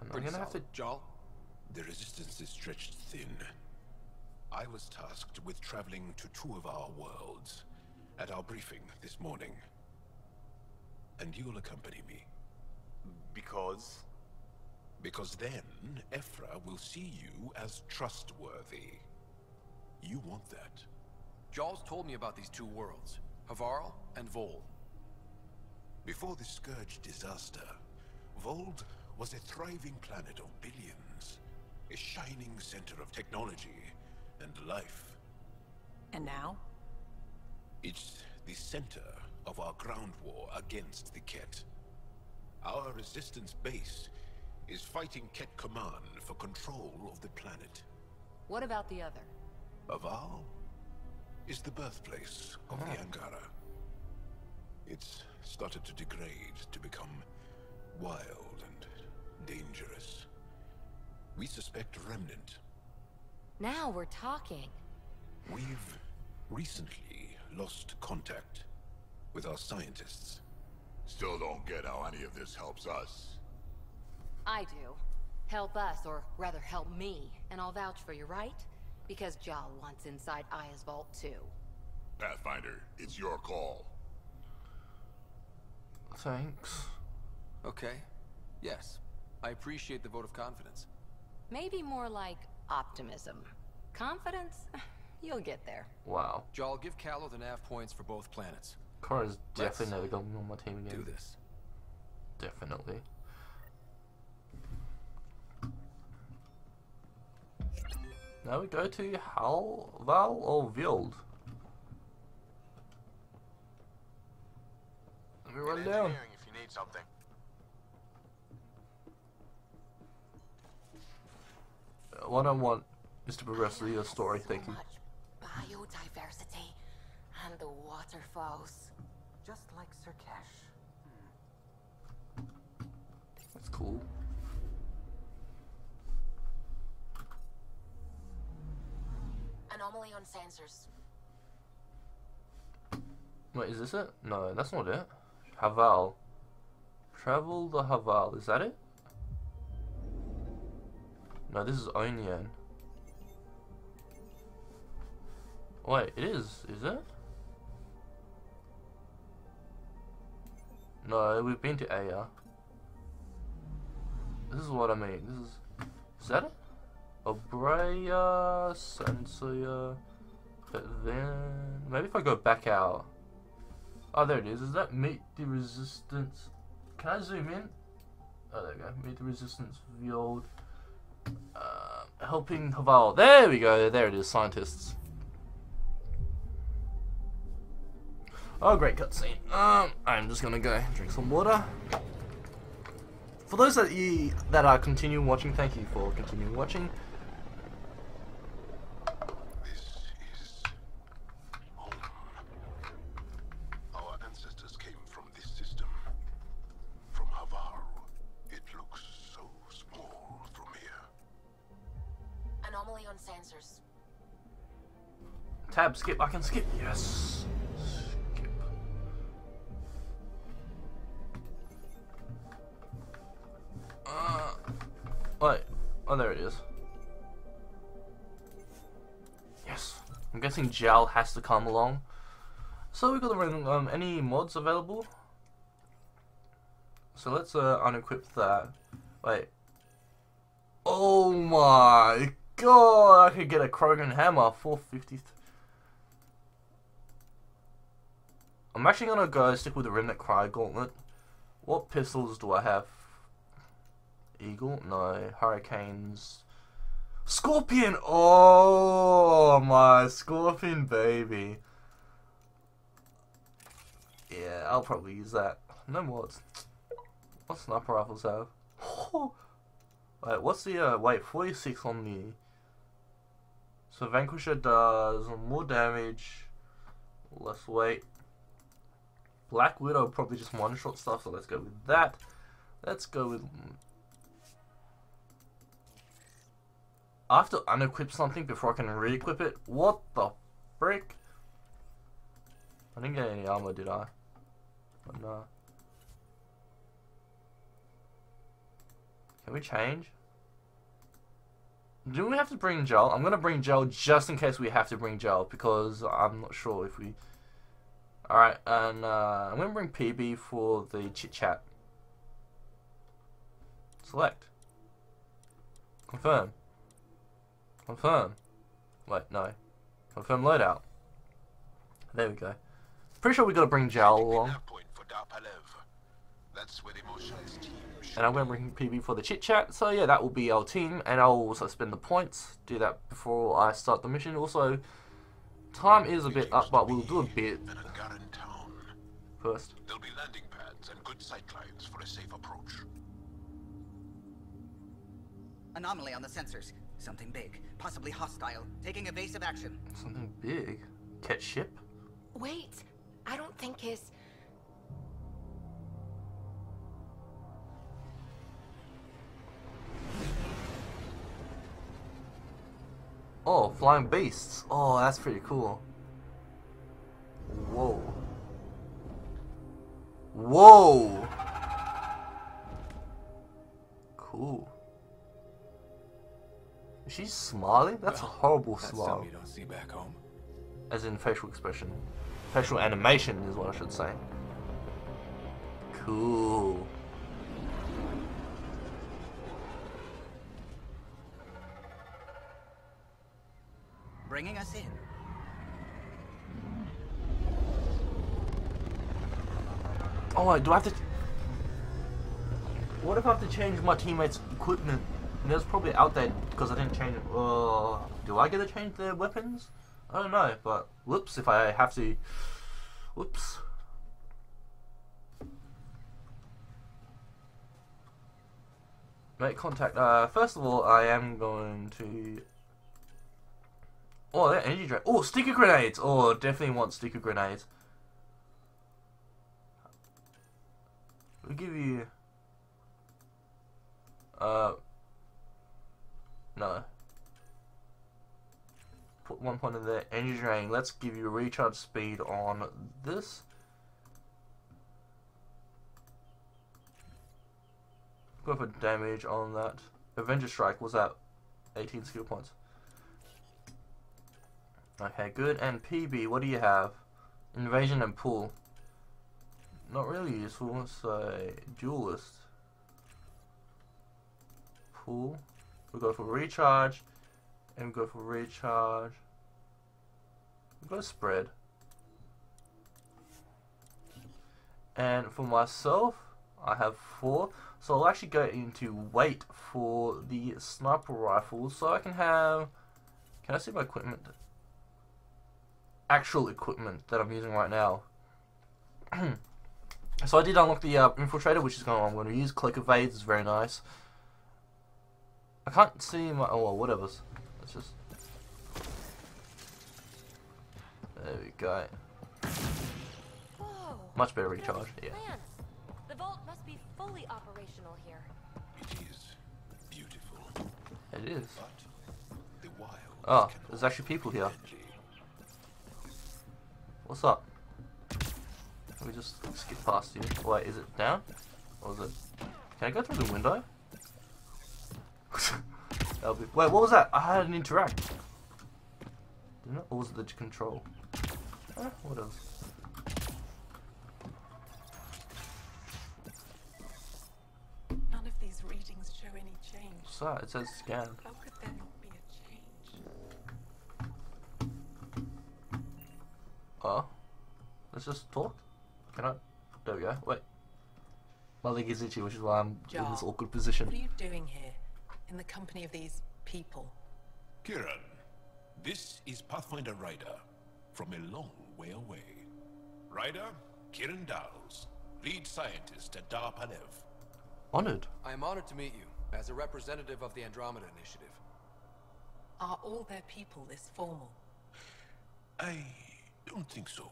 I'm Pretty gonna have to- solid. Jaal? The resistance is stretched thin. I was tasked with traveling to two of our worlds at our briefing this morning. And you'll accompany me. Because? Because then, Evfra will see you as trustworthy. You want that. Jaal's told me about these two worlds. Havarl and Vol. Before the Scourge disaster, Voeld was a thriving planet of billions. A shining center of technology and life. And now? It's the center of our ground war against the Kett. Our resistance base is fighting Kett Command for control of the planet. What about the other? Aval is the birthplace of the Angara. It's started to degrade, to become wild and dangerous. We suspect Remnant. Now we're talking. We've recently lost contact with our scientists. Still don't get how any of this helps us. I do. Help us, or rather help me, and I'll vouch for you, right? Because Jaal wants inside Aya's vault too. Pathfinder, it's your call. Thanks. Okay. Yes. I appreciate the vote of confidence. Maybe more like optimism. Confidence? You'll get there. Wow. Jaal, give Kallo the nav points for both planets. Cora's definitely never going to be on my team again. Do this. Definitely. Now we go to Hal, Val, or Vild. Let me run down. If you need something. What I want is to progress through your story, thank you. Biodiversity and the waterfalls. Just like Sir Sirkesh. That's cool. Anomaly on sensors. Wait, is this it? No, that's not it. Havarl. Travel the Havarl, is that it? No, this is Onion. Wait, it is, is it? No, we've been to Aya. This is what I mean. This is... Is that it? Obreya, Sensoya... But then... Maybe if I go back out... Oh, there it is. Is that Meet the Resistance? Can I zoom in? Oh, there we go. Meet the Resistance Viol. Uh, helping Havarl. There we go. There it is. Scientists. Oh, great cutscene. Um, I'm just gonna go drink some water. For those that you that are continuing watching, thank you for continuing watching. Skip. I can skip. Yes. Uh, wait. Oh, there it is. Yes. I'm guessing Jaal has to come along. So we got the random, um, any mods available? So let's uh, unequip that. Wait. Oh my god! I could get a Krogan hammer, 450. I'm actually gonna go stick with the Remnant Cry Gauntlet. What pistols do I have? Eagle? No. Hurricanes. Scorpion! Oh my Scorpion baby. Yeah, I'll probably use that. No mods. What sniper rifles have? wait, what's the uh wait, 46 on the So Vanquisher does more damage, less weight. Black Widow probably just one shot stuff, so let's go with that. Let's go with I have to unequip something before I can re-equip it. What the frick? I didn't get any armor, did I? But no. Can we change? Do we have to bring gel? I'm gonna bring gel just in case we have to bring gel because I'm not sure if we. Alright, and uh, I'm gonna bring Peebee for the chit chat. Select. Confirm. Confirm. Wait, no. Confirm loadout. There we go. Pretty sure we gotta bring Jowl along. That's where the motionless team And I'm gonna bring Peebee for the chit chat. So yeah, that will be our team, and I'll also spend the points. Do that before I start the mission. Also, time is a bit up, but we'll do a bit first. There'll be landing pads and good sight lines for a safe approach. Anomaly on the sensors. Something big, possibly hostile, taking evasive action. Something big. Catch ship. Wait, I don't think his. Oh, flying beasts. Oh, that's pretty cool. Whoa. Whoa. Cool. Is she smiling? That's a horrible That's smile. you don't see back home. As in facial expression. Facial animation is what I should say. Cool. Bringing us in. Oh, do I have to... What if I have to change my teammates' equipment? And it's probably out there because I didn't change it. Uh, do I get to change their weapons? I don't know, but whoops, if I have to... Whoops. Make contact. Uh, first of all, I am going to... Oh, that Energy drain. Oh, sticker grenades! Oh, definitely want sticker grenades. We'll give you... Uh... No. Put one point in there. Energy drain. Let's give you recharge speed on this. Go for damage on that. Avenger Strike was that 18 skill points. Okay, good. And Peebee, what do you have? Invasion and pull. Not really useful, so duelist. Pull. We go for recharge. And go for recharge. We go spread. And for myself, I have four. So I'll actually go into weight for the sniper rifle so I can have... Can I see my equipment? Actual equipment that I'm using right now. so I did unlock the uh, infiltrator, which is going on. I'm going to use. Click evades is very nice. I can't see my... Oh, well, whatever. Let's just... There we go. Whoa, Much better recharge, yeah. plants. The vault must be fully operational here. It is. The wild Oh, there's actually people here. What's up? Let me just skip past you. Wait, is it down? Or is it... Can I go through the window? That'll be... Wait, what was that? I had an interact. Didn't it? Or was it the control? Eh, what else? None of these readings show any change. What's that? It says scan. How could there not be a change? Oh. Let's just talk. Can I? There we go. Wait. My leg is itchy, which is why I'm in this awkward position. What are you doing here? In the company of these people? Kiran, this is Pathfinder Ryder, from a long way away. Ryder, Kiran Dowles, lead scientist at Dar Panev. Honored. I am honored to meet you, as a representative of the Andromeda Initiative. Are all their people this formal? I don't think so.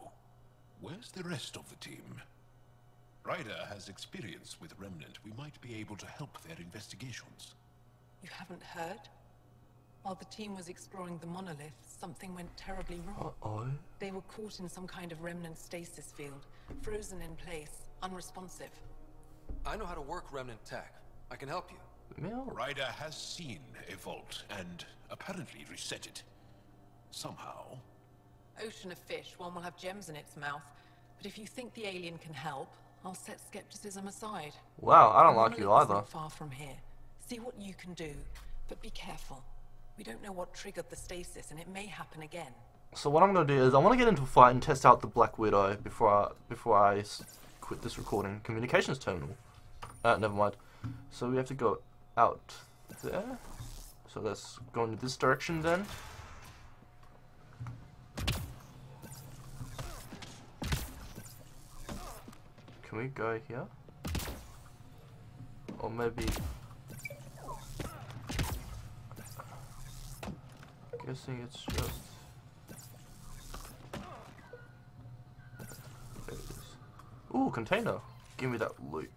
Where's the rest of the team? Ryder has experience with Remnant. We might be able to help their investigations. You haven't heard? While the team was exploring the monolith, something went terribly wrong. Uh-oh. They were caught in some kind of remnant stasis field, frozen in place, unresponsive. I know how to work Remnant tech. I can help you. Ryder has seen a vault and apparently reset it. Somehow. Ocean of fish, one will have gems in its mouth. But if you think the alien can help, I'll set skepticism aside. Wow, I don't like you either. far from here. See what you can do, but be careful. We don't know what triggered the stasis, and it may happen again. So what I'm gonna do is I want to get into a fight and test out the Black Widow before I before I quit this recording. Communications terminal. Uh, never mind. So we have to go out there. So let's go into this direction then. Can we go here? Or maybe... Guessing it's just... Ooh, container. Give me that loot.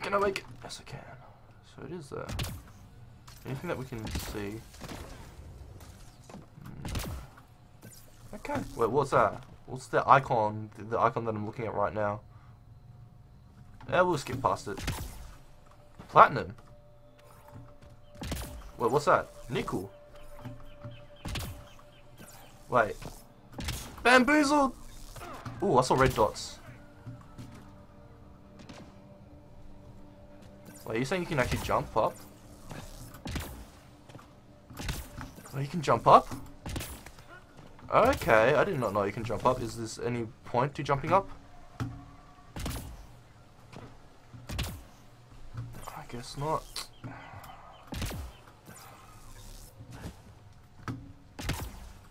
Can I make it? Yes, I can. So it is there. Anything that we can see? No. Okay. Wait, what's that? What's the icon? The, icon that I'm looking at right now? Yeah, we'll skip past it. Platinum. Wait, what's that? Nickel. Wait. Bamboozled! Ooh, I saw red dots. Wait, you saying you can actually jump up? Oh, you can jump up? Okay, I did not know you can jump up. Is this any point to jumping up? I guess not.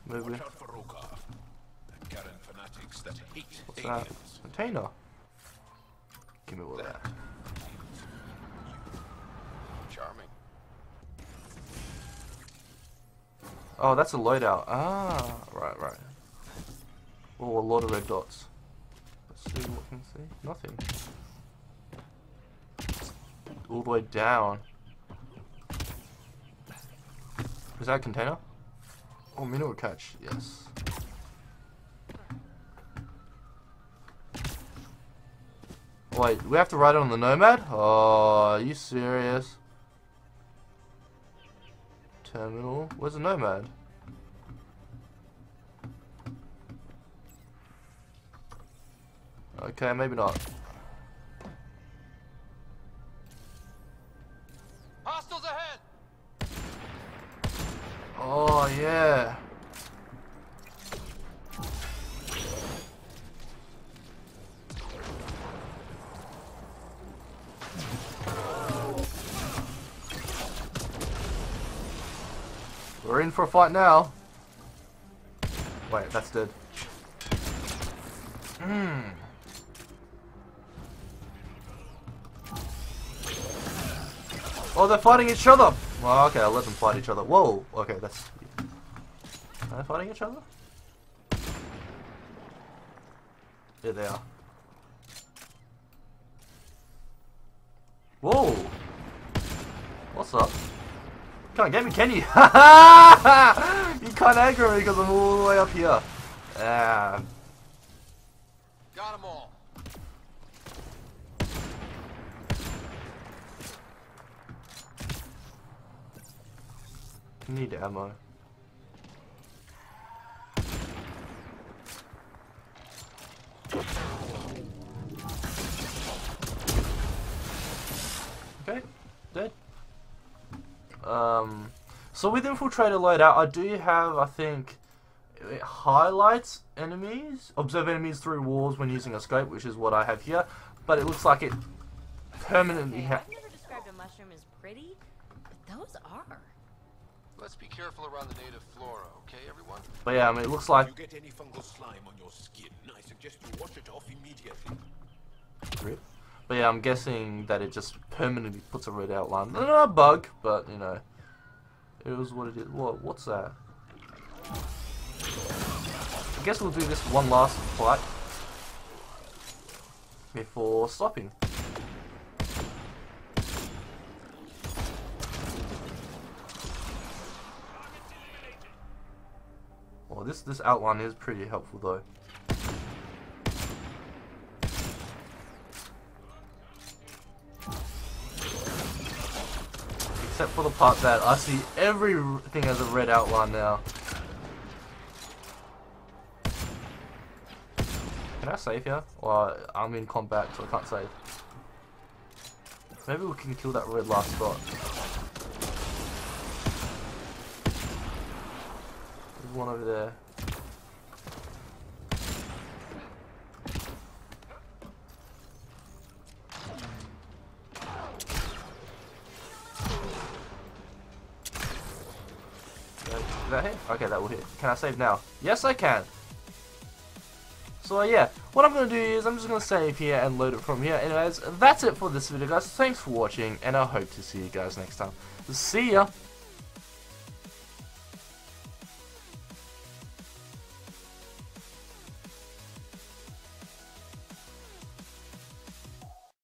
Maybe. Watch out for Roekaar. The Garen fanatics that hate What's that? Container. Give me all that. Oh, that's a loadout. Ah, right, right. Oh, a lot of red dots. Let's see what we can see. Nothing. All the way down. Is that a container? Oh, mineral catch. Yes. Wait, we have to ride on the Nomad? Oh, are you serious? Terminal. Where's the Nomad? Okay, maybe not. Hostiles ahead! Oh, yeah. We're in for a fight now. Wait, that's dead. Hmm. Oh, they're fighting each other. Well, okay, I'll let them fight each other. Whoa. Okay, that's. Are they fighting each other? Yeah, they are. Whoa. What's up? Can't get me, can you? you can't aggro me because I'm all the way up here. Ah. Got them all. Need ammo. So with Infiltrator loadout, I do have, I think, it highlights enemies, observe enemies through walls when using a scope, which is what I have here, but it looks like it permanently ha I've never described a mushroom as pretty, but those are. Let's be careful around the native flora, okay, everyone? But yeah, I mean, it looks like... If you get any fungal slime on your skin, I suggest you wash it off immediately. Rip. But yeah, I'm guessing that it just permanently puts a red outline. Not a bug, but you know, it was what it is. What? What's that? I guess we'll do this one last fight before stopping. Well, this this outline is pretty helpful though. Except for the part that I see everything as a red outline now. Can I save here? Well, I'm in combat, so I can't save. Maybe we can kill that red last spot. There's one over there. Did hit? Okay, that will hit. Can I save now? Yes, I can. So uh, yeah, what I'm going to do is I'm just going to save here and load it from here. Anyways, that's it for this video guys. Thanks for watching and I hope to see you guys next time. See ya!